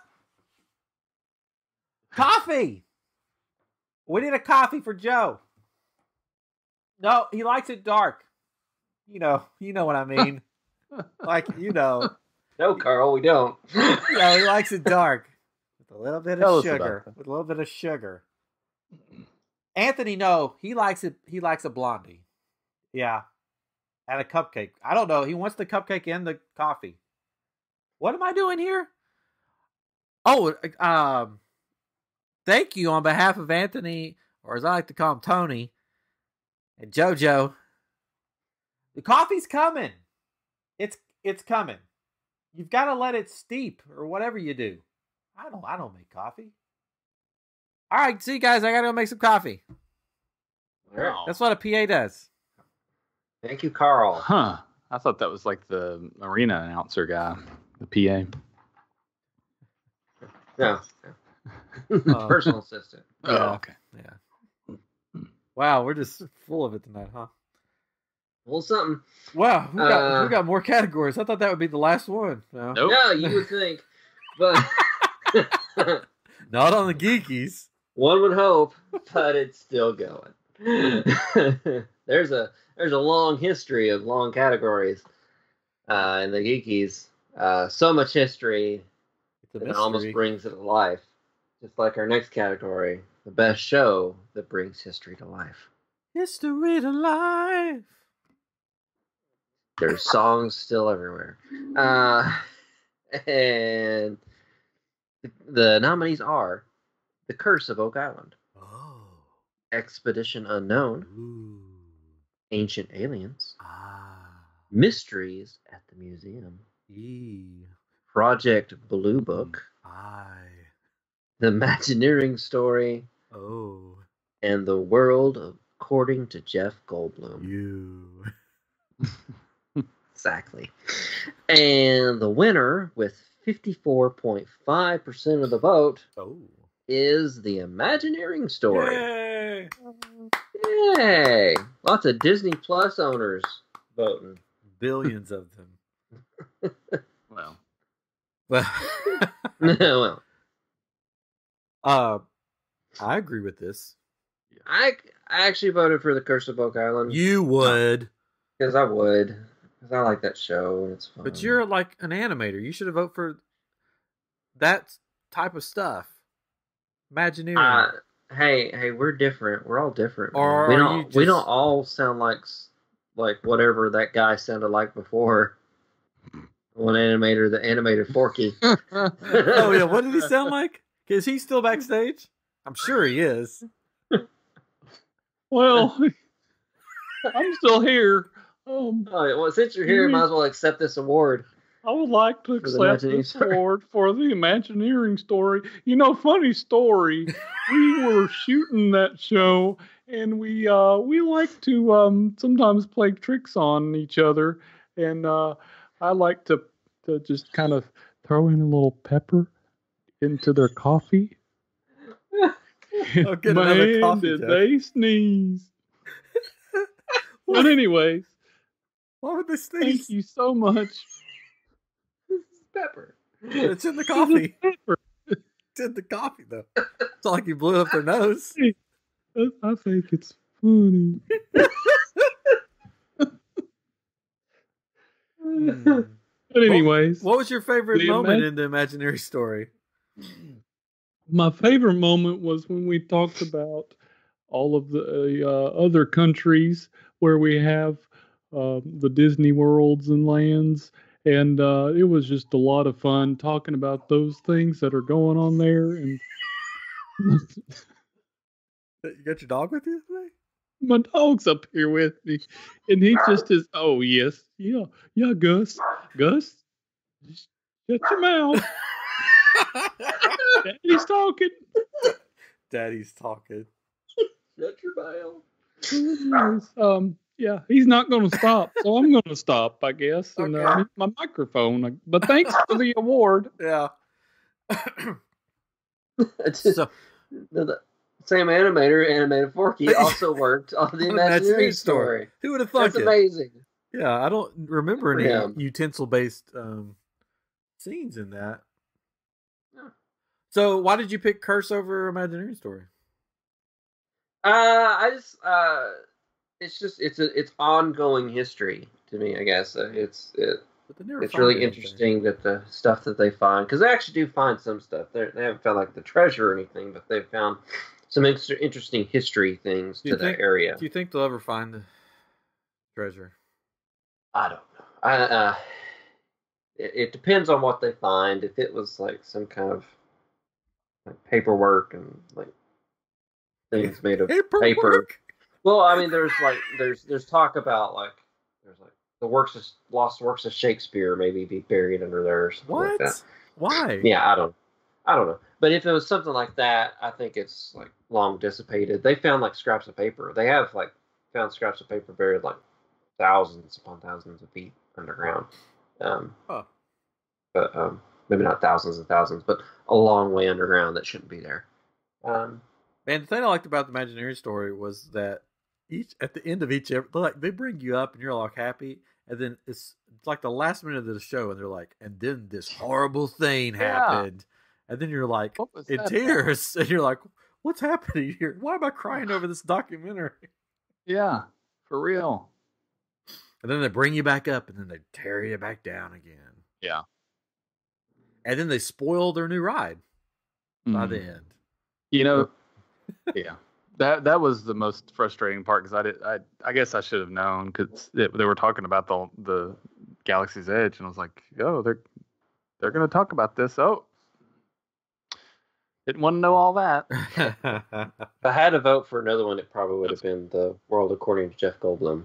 Coffee. We need a coffee for Joe. No, he likes it dark. You know, you know what I mean. like you know, No, Carl, we don't. you know, he likes it dark with a little bit Tell of us sugar. With a little bit of sugar. Anthony, no, he likes it. He likes a blondie. Yeah, and a cupcake. I don't know. He wants the cupcake and the coffee. What am I doing here? Oh, um, thank you on behalf of Anthony, or as I like to call him, Tony, and JoJo. The coffee's coming. It's it's coming. You've got to let it steep or whatever you do. I don't I don't make coffee. All right, see you guys. I gotta go make some coffee. All right. That's what a PA does. Thank you, Carl. Huh. I thought that was like the arena announcer guy, the PA. No. Uh, personal assistant. Oh, Yeah. okay. Yeah. Wow, we're just full of it tonight, huh? Well, something. Wow, we got Uh, we got more categories. I thought that would be the last one. No, Nope. No, you would think, but not on the geekies. One would hope, but it's still going. there's a there's a long history of long categories uh, in the geekies. Uh, so much history that it almost brings it to life. Just like our next category, the best show that brings history to life. History to life. There's songs still everywhere. Uh, and the, the nominees are The Curse of Oak Island, Oh. Expedition Unknown, Ooh. Ancient Aliens, Ah. Mysteries at the Museum, E. Project Blue Book, I. The Imagineering Story, Oh. and The World According to Jeff Goldblum. You. Exactly. And the winner with 54.5% of the vote Oh. Is The Imagineering Story. Yay! Yay! Lots of Disney Plus owners voting. Billions of them. Well, Well, well, uh, I agree with this. I, I actually voted for The Curse of Oak Island You would, because I would. Because I like that show and it's fun. but you're like an animator. You should have voted for that type of stuff. Imagineering. Uh, hey, hey, we're different. We're all different. Or we don't you we don't all sound like like whatever that guy sounded like before. One animator the animated Forky. oh yeah, what did he sound like? Is he still backstage? I'm sure he is. Well, I'm still here. Um, Oh, well, since you're here, you might as well accept this award. I would like to For the accept this award for the Imagineering story. You know, funny story. we were shooting that show, and we uh, we like to um, sometimes play tricks on each other, and uh, I like to to just kind of throw in a little pepper into their coffee. I'll get another Man, coffee did jug. they sneeze? but anyways, Why would they thank you so much. Pepper. It's in the coffee. Pepper. It's in the coffee though. It's like you blew up their nose. I I think it's funny. But anyways, What was your favorite The moment imag- in the imaginary story? my favorite moment was when we talked about all of the uh, other countries where we have uh, the Disney worlds and lands, and uh, it was just a lot of fun talking about those things that are going on there. And You got your dog with you today? my dog's up here with me, and he just is. Oh yes, yeah, yeah, Gus, Gus, shut your mouth. Daddy's talking. Daddy's talking. Shut your mouth. um, yeah, he's not going to stop, so I'm going to stop, I guess. And uh, Okay. mute my microphone. But thanks for the award. Yeah. It's just- so, the, the same animator animated Forky also worked on the On Imagineering Imagineering story. who would have thought That's it? amazing. Yeah, I don't remember any Yeah. utensil-based um, scenes in that. Yeah. So, why did you pick Curse over Imagineering Story? Uh, I just uh, it's just it's a it's ongoing history to me. I guess uh, it's it, But they never it's really anything. interesting that the stuff that they find because they actually do find some stuff. They're, they haven't found like the treasure or anything, but they've found some inter- interesting history things Do to that think- area. Do you think they'll ever find the treasure? I don't know. I uh, it, it depends on what they find. If it was like some kind of like paperwork and like things made of Paperwork. Well, I mean, there's like there's there's talk about like there's like the works of lost works of Shakespeare maybe be buried under there or something What? like that. Why? Yeah, I don't, I don't know. But if it was something like that, I think it's like long dissipated. They found like scraps of paper. They have like found scraps of paper buried like thousands upon thousands of feet underground. Um, Huh. But um, maybe not thousands and thousands, but a long way underground that shouldn't be there. Um, And the thing I liked about the Imagineering story was that each at the end of each like they bring you up and you're like happy, and then it's, it's like the last minute of the show, and they're like, and then this horrible thing Yeah. happened, and then you're like in that tears, and you're like, what's happening here? Why am I crying over this documentary? Yeah, for real. And then they bring you back up, and then they tear you back down again, Yeah. and then they spoil their new ride by Mhm. the end. You know, yeah. That that was the most frustrating part because I did I I guess I should have known because they, they were talking about the the Galaxy's Edge and I was like, oh, they're they're gonna talk about this. Oh, didn't want to know all that. if I had to vote for another one, it probably would have been the World According to Jeff Goldblum.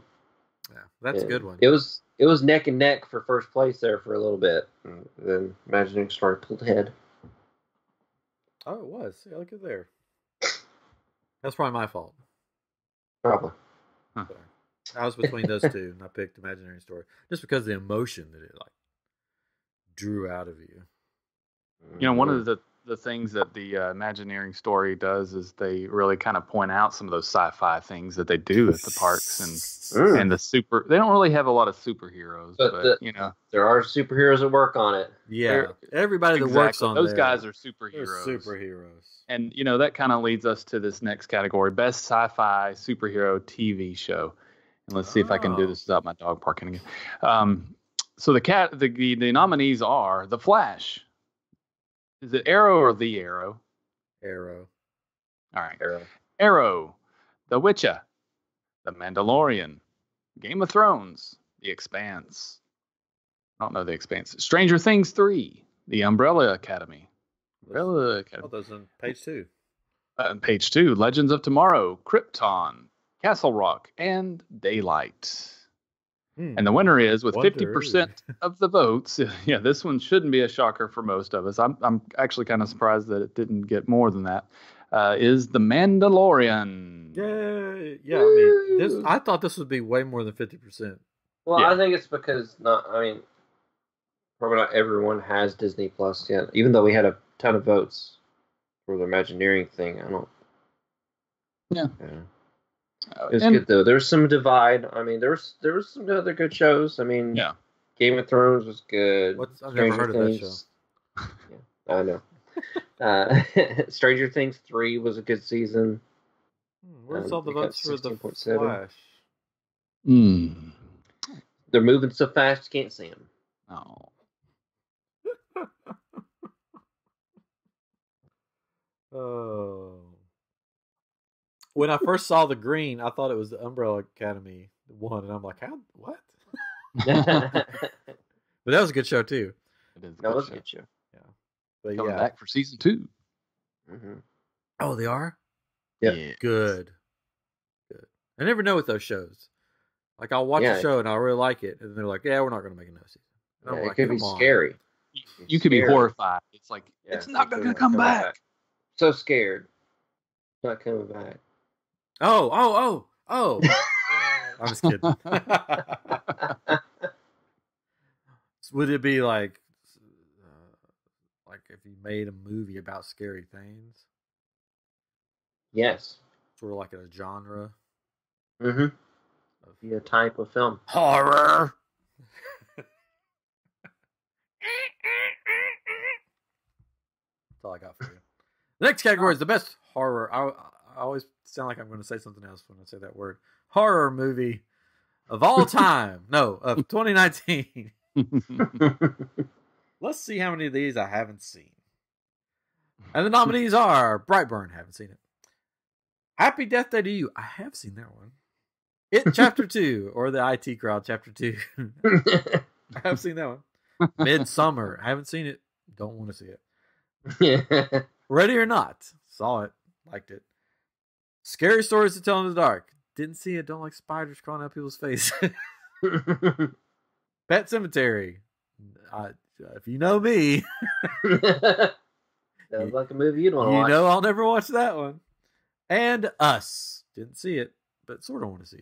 Yeah, that's a good one. It was it was neck and neck for first place there for a little bit. And then Imagineering Story pulled ahead. oh, it was. Yeah, look at there. That's probably my fault. Probably. I was between those two, and I picked Imaginary Story just because of the emotion that it like drew out of you. You know, one of the the things that the uh, Imagineering story does is they really kind of point out some of those sci-fi things that they do at the parks and Mm. and the super. They don't really have a lot of superheroes, But but, the- you know, there are superheroes that work on it. Yeah, They're- everybody that works exactly. on those there, guys are superheroes. superheroes. And you know that kind of leads us to this next category: best sci-fi superhero TV show. And let's see if I can do Oh. this without my dog barking again. Um, so the cat, the, the the nominees are The Flash. Is it Arrow or The Arrow? Arrow. All right, Arrow. Arrow, The Witcher, The Mandalorian, Game of Thrones, The Expanse. I don't know The Expanse. Stranger Things three, The Umbrella Academy. Umbrella Oh, Academy. those on page two. Uh, page two, Legends of Tomorrow, Krypton, Castle Rock, and Daylight. Hmm. And the winner is with fifty percent of the votes. Yeah, this one shouldn't be a shocker for most of us. I'm I'm actually kind of surprised that it didn't get more than that. Uh, is the Mandalorian? Yeah, Yeah, I mean, this. I thought this would be way more than fifty percent. Well, Yeah. I think it's because not. I mean, probably not everyone has Disney Plus yet. Even though we had a ton of votes for the Imagineering thing, I don't. Yeah. Uh, It was and- good though. There was some divide. I mean, there was there was some other good shows. I mean, Yeah. Game of Thrones was good. What's- I've never heard of that Things, Yeah, I know. uh, Stranger Things three was a good season. Hmm, Where's Um, all the we votes for the 16.7. Flash? Mm. They're moving so fast you can't see them. Oh. Oh. When I first saw the green, I thought it was the Umbrella Academy one, and I'm like, how? What? that But that was a good show too. It is a good was a good show. Yeah. But Coming yeah. back for season two. hmm Oh, they are Yeah. good. Good. I never know with those shows. Like I'll watch Yeah. a show and I really like it, and they're like, "Yeah, we're not going to make another season." And I'm Yeah, it like, could be "Come on." scary. You could be horrified. It's like Yeah, it's not going to not come back. back. So scared. Not coming back. Oh, oh, oh, oh! I'm just kidding. Would it be like, uh, like if you made a movie about scary things, yes. sort of like a genre Mm-hmm. of Be a type of film. horror? That's all I got for you. The next category is the best horror. I, I always sound like I'm going to say something else when I say that word. Horror movie of all time. no, of 2019. Let's see how many of these I haven't seen. And the nominees are Brightburn, haven't seen it. Happy Death Day to You, I have seen that one. It Chapter 2, or the IT Crowd Chapter 2. I have seen that one. Midsommar, I haven't seen it. Don't want to see it. Ready or Not, saw it, liked it. Scary Stories to Tell in the Dark, didn't see it, don't like spiders crawling out people's face. Pet Sematary, I, if you know me, Sounds like a movie you'd want to you watch. know I'll never watch that one. And Us, didn't see it, but sort of want to see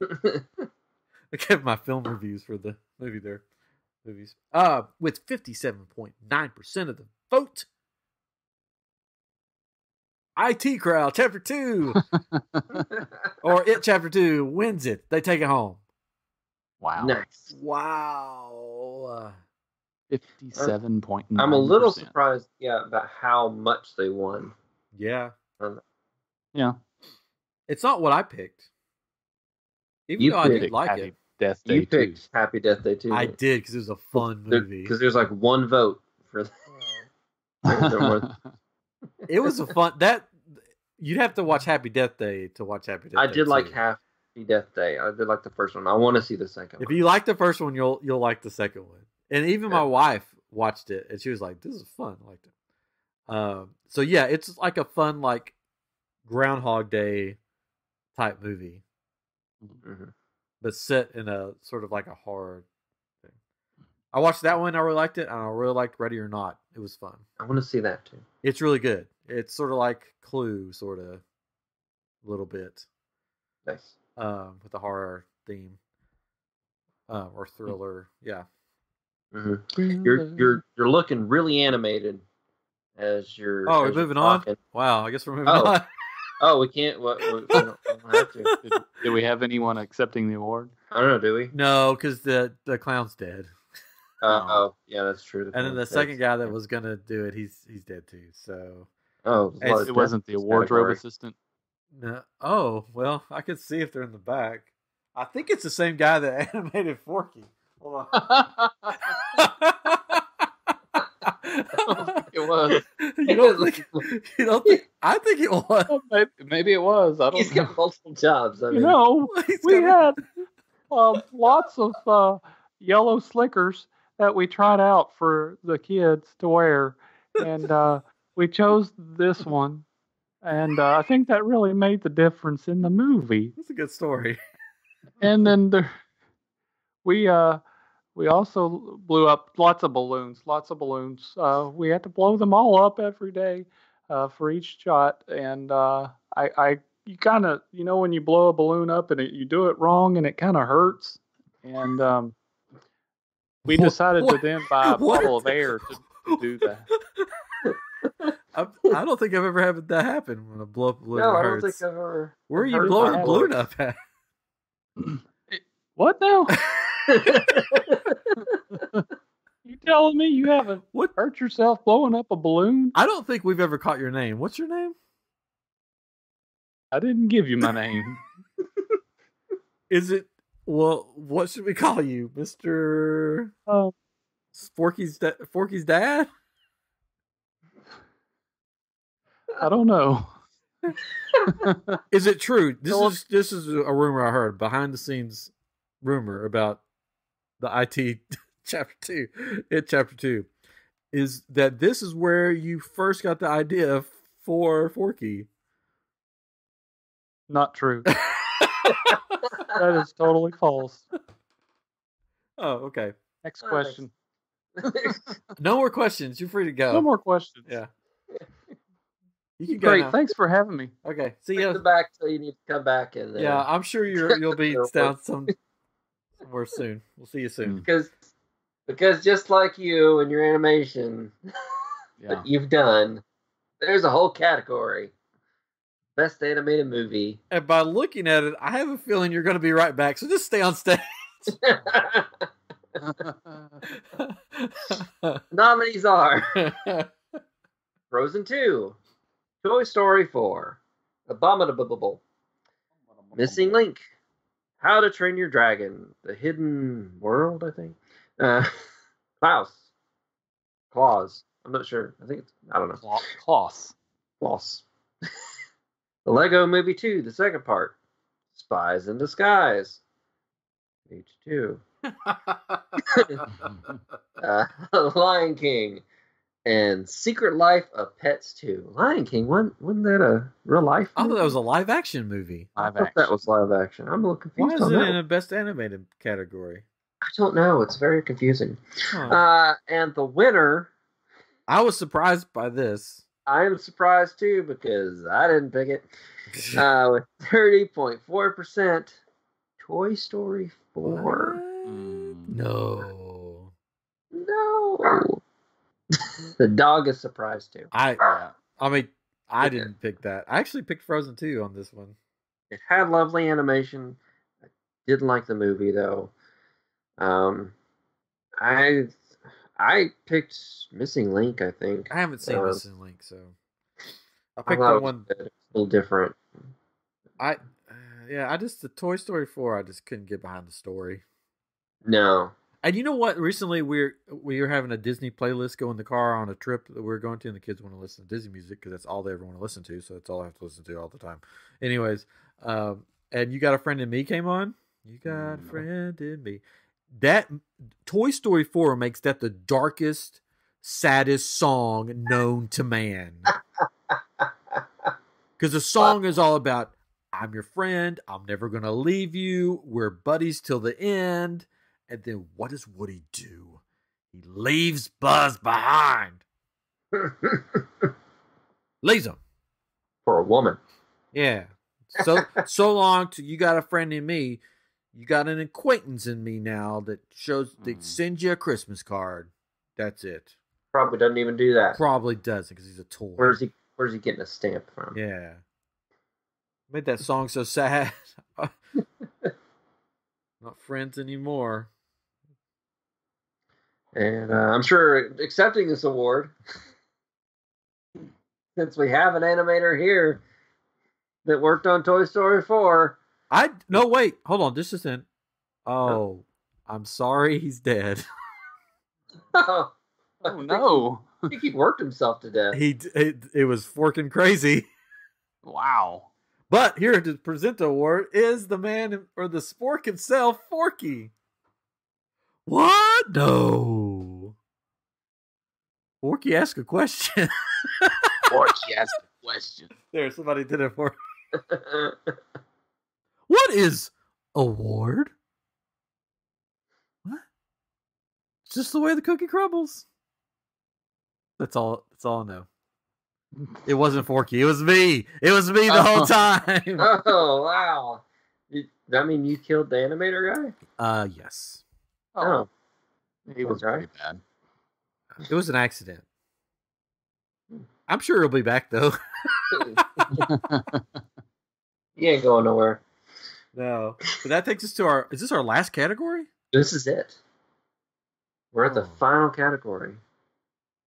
it. I kept my film reviews for the movie there. Movies. Uh, with 57.9% of the vote. IT Crowd Chapter 2 or It Chapter 2 wins it. They take it home. wow. nice. Wow. Fifty-seven point nine. I'm a little surprised, yeah, about how much they won. Yeah. Um, yeah. It's not what I picked. Even You though I did picked like Happy it. Death Day You too. picked Happy Death Day too. I did because it was a fun movie. because there's like one vote for. It was a fun that you'd have to watch Happy Death Day to watch Happy Death I Day did like too. Happy Death Day. I did like the first one. I want to see the second If one. you like the first one, you'll you'll like the second one. And even my wife watched it, and she was like, "This is fun." I liked it. Um, so yeah, it's like a fun like Groundhog Day type movie. Mhm. but set in a sort of like a horror thing. I watched that one. I really liked it. And I really liked Ready or Not. It was fun. I want to see that too. It's really good. It's sort of like Clue, sort of, a little bit, Nice. um, with the horror theme, um, or Hmm. thriller. Yeah. hmm You're you're you're looking really animated as you're. Oh, we're as you're moving on? Wow. I guess we're moving Oh. on. Oh, we can't. What? We, we don't, we don't have to. Did, did we have anyone accepting the award? I don't know. Do we? no, because the the clown's dead, Uh, oh, yeah, that's true. and then the second guy that was gonna do it, he's he's dead too. So Oh, It's- well, It wasn't the wardrobe category. assistant. no. Oh well, I could see if they're in the back. I think it's the same guy that animated Forky. Hold on. it was. you don't think? You don't think? I think it was. Maybe, maybe it was. I don't He's know. got multiple jobs. I You mean, know, He's we got- had um, lots of uh, yellow slickers that we tried out for the kids to wear, and uh, we chose this one, and uh, I think that really made the difference in the movie. That's a good story. And then there, we uh, we also blew up lots of balloons, lots of balloons. Uh, we had to blow them all up every day uh, for each shot, and uh, I, I you kind of you know when you blow a balloon up and it, you do it wrong and it kind of hurts, and um, we What- decided to then buy a what- bottle of air to, to do that. I, I don't think I've ever had that happen when a blow up balloon no, I don't think I've ever. Where are you blowing the balloon up at? What now? You telling me you haven't What? hurt yourself blowing up a balloon? I don't think we've ever caught your name. What's your name? I didn't give you my name. Is it? Well, what should we call you, Mister Um, Forky's da- Forky's dad? I don't know. Is it true? This Philip- is this is a rumor I heard behind the scenes rumor about the IT chapter two. It chapter two is that this is where you first got the idea for Forky. Not true. that is totally false. Oh, okay. Next question. No more questions. You're free to go. No more questions. Yeah. You can Great. now. Thanks for having me. Okay. See you. ya. the back so you need to come back and then, Yeah, I'm sure you're you'll be down some somewhere soon. We'll see you soon. Hmm. because because just like you and your animation Yeah. that you've done, there's a whole category. Best animated movie. And by looking at it, I have a feeling you're going to be right back. So just stay on stage. Nominees are Frozen 2, Toy Story 4, Abominable, Missing Link, How to Train Your Dragon, The Hidden World, I think. Uh, Klaus, Claus. I'm not sure. I think it's I don't know. Cla- Kloss. Klaus. the Lego Movie 2, the second part. Spies in Disguise. H2. Uh, Lion King. And Secret Life of Pets 2. Lion King, wasn't, wasn't that a real life? I thought that was a live action movie. I thought action. that was live action. I'm a little confused. Why is on it that. in one. a best animated category? I don't know. It's very confusing. Huh. Uh, and the winner, I was surprised by this. I am surprised too because I didn't pick it. Uh, with 30.4%, Toy Story 4. Mm. No. No. The dog is surprised too. I Yeah. I mean I didn't pick that. I actually picked Frozen 2 on this one. It had lovely animation. I didn't like the movie though. Um, I I picked Missing Link. I think I haven't seen Uh, Missing Link, so I I picked thought the one. A little different. I uh, yeah, I just the Toy Story 4 I just couldn't get behind the story. No, And you know what? Recently, we're we are having a Disney playlist go in the car on a trip that we're going to, and the kids want to listen to Disney music because that's all they ever want to listen to. So that's all I have to listen to all the time. Anyways, um, and you got a friend in me came on. You got a friend in me. That Toy Story Four makes that the darkest, saddest song known to man. Because the song is all about I'm your friend. I'm never going to leave you. We're buddies till the end. And then what does Woody do? He leaves Buzz behind. Leaves him. For a woman. Yeah. So so long to you got a friend in me. You got an acquaintance in me now that shows that Mm. sends you a Christmas card. That's it. Probably doesn't even do that. Probably doesn't because he's a toy. Where's he? Where's he getting a stamp from? Yeah. Made that song so sad. Not friends anymore. And uh, I'm sure accepting this award, since we have an animator here that worked on Toy Story 4. I no wait, hold on, this isn't. Oh, I'm sorry, he's dead. oh Oh no! I think he worked himself to death. he it, it was forking crazy. Wow. But here to present the award is the man or the spork himself, Forky. What? No. Forky ask a question. Forky asked a question. there, somebody did it for. me. What is award? What? It's just the way the cookie crumbles. That's all. That's all I know. It wasn't Forky. It was me. It was me the whole Oh. time. oh, wow. That mean you killed the animator guy? Uh, yes. Oh. oh. he was Okay. pretty bad. It was an accident. I'm sure he'll be back though. he ain't going nowhere. No. But that takes us to our. Is this our last category? This is it. We're at the Oh. final category.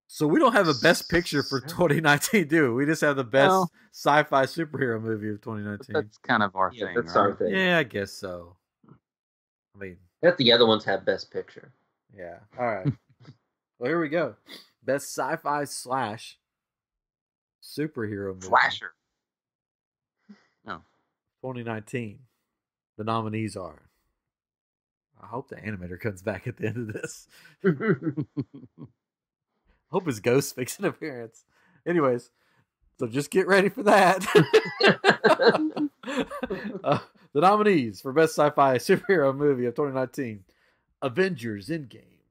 So we don't have a best picture for 2019, do we? We just have the best No. sci-fi superhero movie of 2019. That's kind of our Yeah, thing. that's right? our thing. Yeah, I guess so. I mean, That the other ones have best picture. yeah. All right. well, here we go. Best sci-fi slash superhero movie. Slasher. 2019. The nominees are. I hope the animator comes back at the end of this. Hope his ghost makes an appearance. Anyways, so just get ready for that. Uh, the nominees for Best Sci-Fi Superhero Movie of 2019: Avengers: Endgame,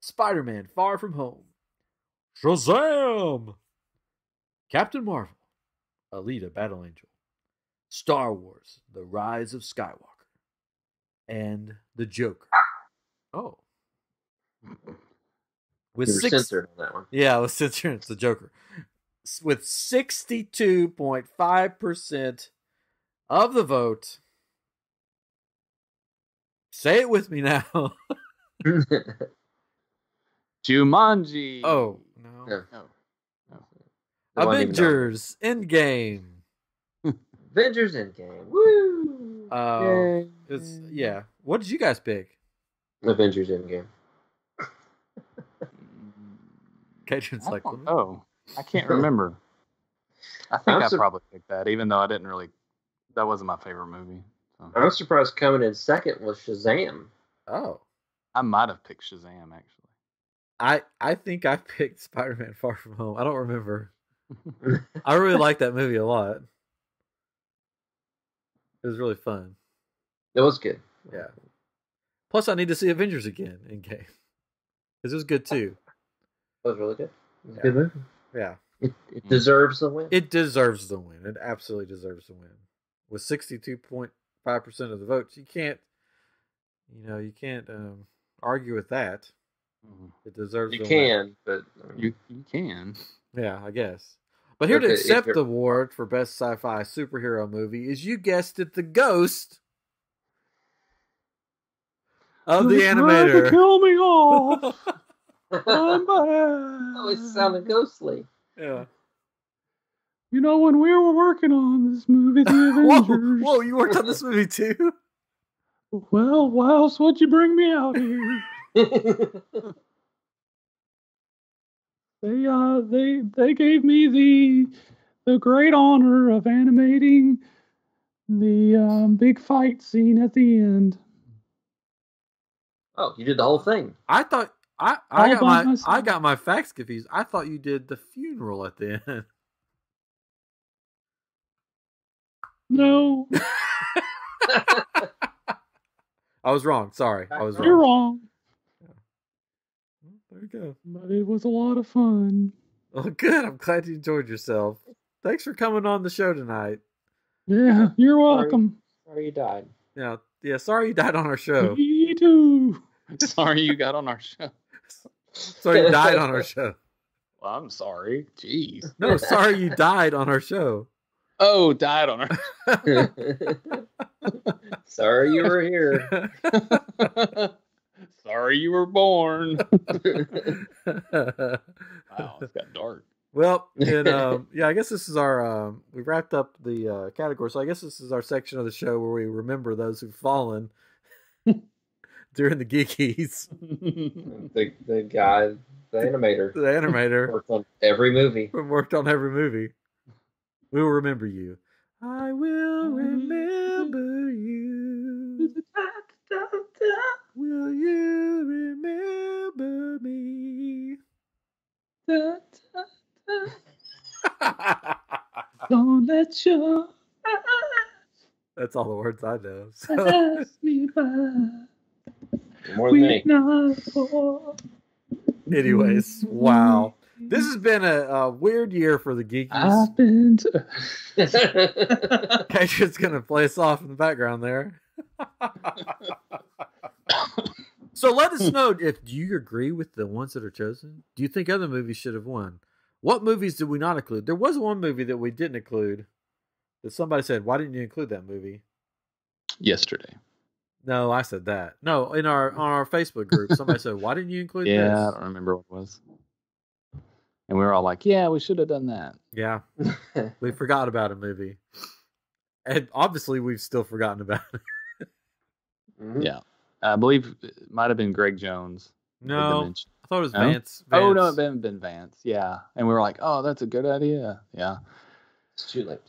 Spider-Man: Far From Home, Shazam, Captain Marvel, Alita: Battle Angel, Star Wars: The Rise of Skywalker, and The Joker. Oh, with six, censored on that one. yeah, let's censor it's the Joker. With 62.5% of the vote. Say it with me now. Jumanji. oh, no. Yeah. No. It Avengers Endgame. on. Avengers Endgame. Woo! Uh, it's, yeah. What did you guys pick? Avengers Endgame. Caitlin's I like, don't "Well, know. I can't remember. I think I'm I sur- probably picked that, even though I didn't really. That wasn't my favorite movie. So. I'm surprised coming in second was Shazam. oh. I might have picked Shazam actually. I, I think I picked Spider Man Far From Home. I don't remember. I really like that movie a lot. It was really fun. It was good. Yeah. Plus, I need to see Avengers again in game because it was good too. It was really good. Was Yeah. good movie. Yeah, It, it deserves the win. it deserves the win. It absolutely deserves the win. With sixty-two point five percent of the votes, you can't, you know, you can't um, argue with that. Mhm. It deserves. you the Win. can, but um, You you can. Yeah, I guess. But here to Okay, accept the award for best sci-fi superhero movie is you guessed it, the ghost of the You're trying to animator. Kill me off. I'm oh, it sounded ghostly. yeah. You know, when we were working on this movie, The Whoa, Avengers. whoa! You worked on this movie too? Well, why else would you bring me out here? They uh they they gave me the the great honor of animating the um, big fight scene at the end. oh, you did the whole thing. I thought I I All got my myself. I got my facts confused. I thought you did the funeral at the end. No, I was wrong. Sorry, I was wrong. you're wrong. wrong. There you go. But it was a lot of fun. Oh, good. I'm glad you enjoyed yourself. Thanks for coming on the show tonight. Yeah, you're welcome. Sorry you died. Yeah, yeah. Sorry you died on our show. Me too. Sorry you got on our show. Sorry you died on our show. Well, I'm sorry. Jeez. No, sorry you died on our show. Oh, died on her. Sorry you were here. sorry you were born. Wow, it's got dark. well, and um, yeah, I guess this is our um, we wrapped up the uh, category, so I guess this is our section of the show where we remember those who've fallen during the geekies. the the guy, the animator, The animator worked on every movie. worked on every movie. We will remember you. I will mm-hmm. remember you. Will you remember me? Don't let your That's all the words I know. So, pass me by. More than me. anyways, wow. This has been a, a weird year for the geekies. I've been to. Patriot's gonna play us off in the background there. so let us know if do you agree with the ones that are chosen? Do you think other movies should have won? What movies did we not include? There was one movie that we didn't include. That somebody said, "Why didn't you include that movie?" Yesterday. No, I said that. No, in our on our Facebook group, somebody said, "Why didn't you include Yeah, I don't remember what it was. And we were all like, "Yeah, we should have done that." Yeah, we forgot about a movie, and obviously we've still forgotten about it. Mhm. Yeah, I believe it might have been Greg Jones. No. I thought it was No? Vance. Oh no, Vance. it been been Vance. Yeah, and we were like, "Oh, that's a good idea." Yeah, It's too late.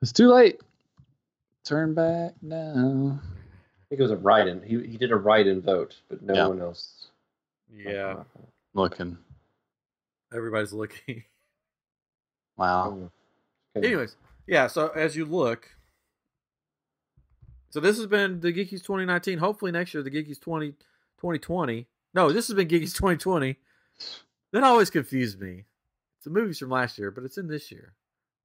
it's too late. Turn back now. I think it was a write-in. He he did a write-in vote, but no Yeah. one else. Yeah, Looking. Everybody's looking. Wow. Oh. Anyways, yeah. So as you look, so this has been the Geekies 2019. Hopefully next year the Geekies 20 2020. No, this has been Geekies 2020. That always confused me. It's the movies from last year, but it's in this year.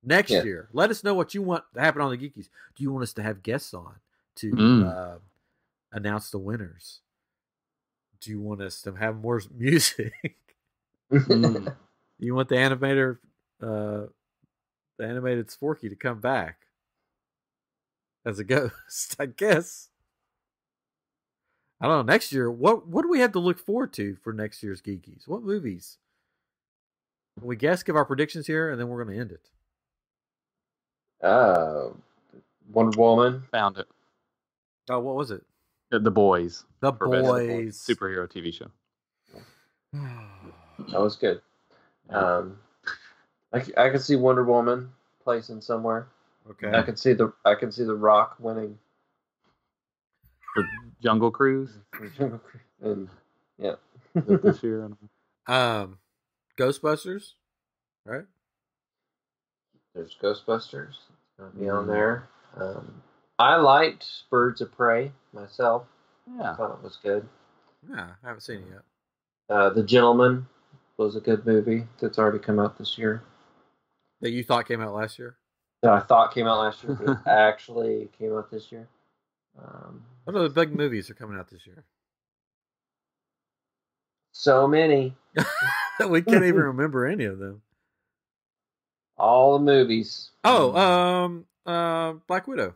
Next Yeah. year, let us know what you want to happen on the Geekies. Do you want us to have guests on to Mm. uh, announce the winners? Do you want us to have more music? Mm. You want the animator, uh, the animated Sporky to come back as a ghost, I guess. I don't know. Next year, what what do we have to look forward to for next year's Geekies? What movies? We guess, give our predictions here, and then we're going to end it. uh, Wonder Woman. Found it. Oh, what was it? The, the Boys. The for best Boys. superhero TV show. That was good. Um, I, c- I could see Wonder Woman placing somewhere. Okay. I okay. could see the I could see the Rock winning. For Jungle Cruise and yeah, this year. Um, Ghostbusters, right? there's Ghostbusters. It's gonna be on Mm. there. Um, I liked Birds of Prey myself. I Yeah. thought it was good. Yeah, I haven't seen it yet. Uh, the Gentleman was a good movie that's already come out this year. That you thought came out last year. That I thought came out last year, but it actually came out this year. Um, What other big movies are coming out this year? so many, we can't even remember any of them. all the movies. Oh, um, uh, Black Widow.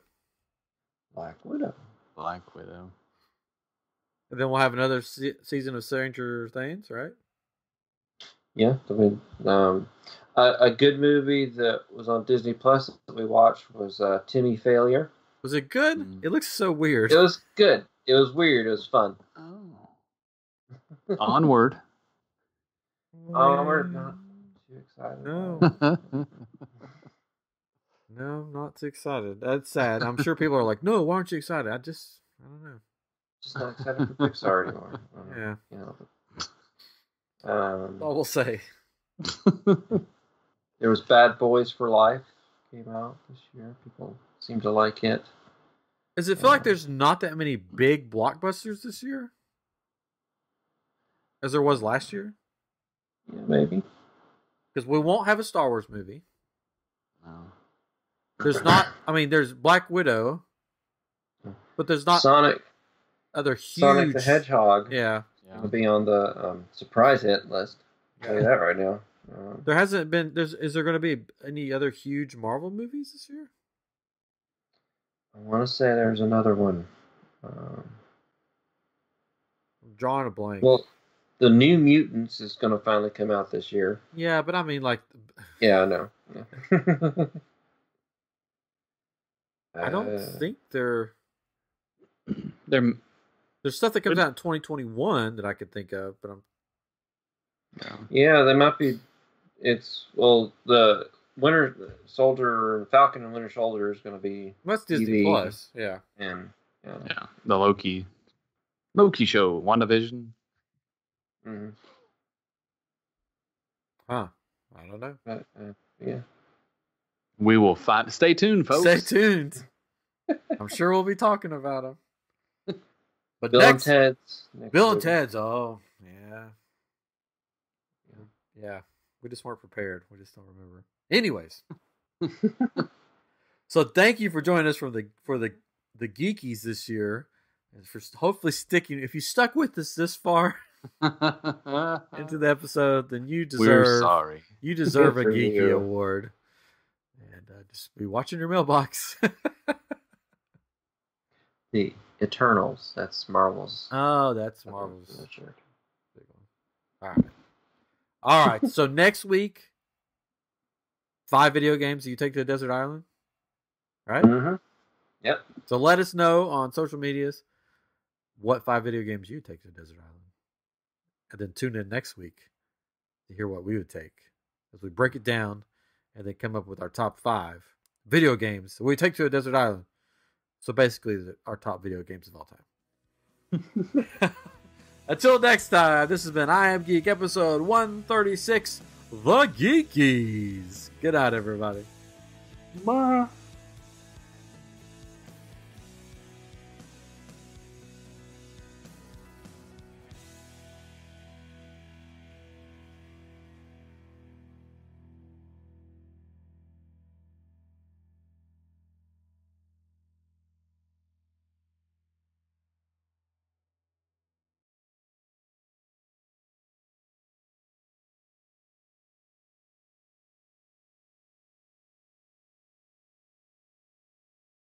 Black Widow. Black Widow. And then we'll have another se- season of Stranger Things, right? Yeah, I mean, um, a, a good movie that was on Disney Plus that we watched was uh, Timmy Failure. Was it good? Mm. It looks so weird. It was good. It was weird. It was fun. Oh. Onward. We're not too excited. No. No, not too excited. That's sad. I'm sure people are like, "No, why aren't you excited?" I just, I don't know. Just not excited for Pixar anymore. Yeah, You know. Um, all we'll say. there was Bad Boys for Life came out this year. People seem to like it. Does it feel like there's not that many big blockbusters this year? As there was last year? Yeah, maybe. Because we won't have a Star Wars movie. No. There's not. I mean, there's Black Widow, but there's not Sonic other huge. Sonic the Hedgehog Yeah, Yeah. will be on the um, surprise hit list. I'll tell you that right now. Um, there hasn't been. There's. Is there going to be any other huge Marvel movies this year? I want to say there's another one. Um, I'm drawing a blank. well, the New Mutants is going to finally come out this year. yeah, but I mean, like, Yeah, I know. Yeah. I don't Uh, think there. They're There's stuff that comes But- out in 2021 that I could think of, but I'm. yeah. Yeah, they might be. It's well, the Winter Soldier, Falcon, and Winter Soldier is going to be That's Disney TV. Plus. Yeah. And Yeah. yeah. The Loki Loki show, WandaVision. Mhm. Huh. I don't know. But, uh, yeah. We will find stay tuned, folks. Stay tuned. I'm sure we'll be talking about them. But Bill next, and Ted's. next Bill and. Ted's. Oh, yeah. Yeah. We just weren't prepared. We just don't remember. Anyways. so thank you for joining us for the for the the geekies this year, and for hopefully sticking. If you stuck with us this far into the episode, then you We're deserve sorry. you deserve a geeky you. award. And uh, just be watching your mailbox. The Eternals. That's Marvel's. oh, that's Marvel's. Big one. All right. All right. So next week, five video games that you take to the desert island. Right? Mhm. Yep. So let us know on social medias what five video games you take to the desert island. And then tune in next week to hear what we would take as we break it down and then come up with our top five video games that we take to a desert island. So basically, our top video games of all time. Until next time, this has been I Am Geek episode 136 The Geekies. Good night, everybody. Bye.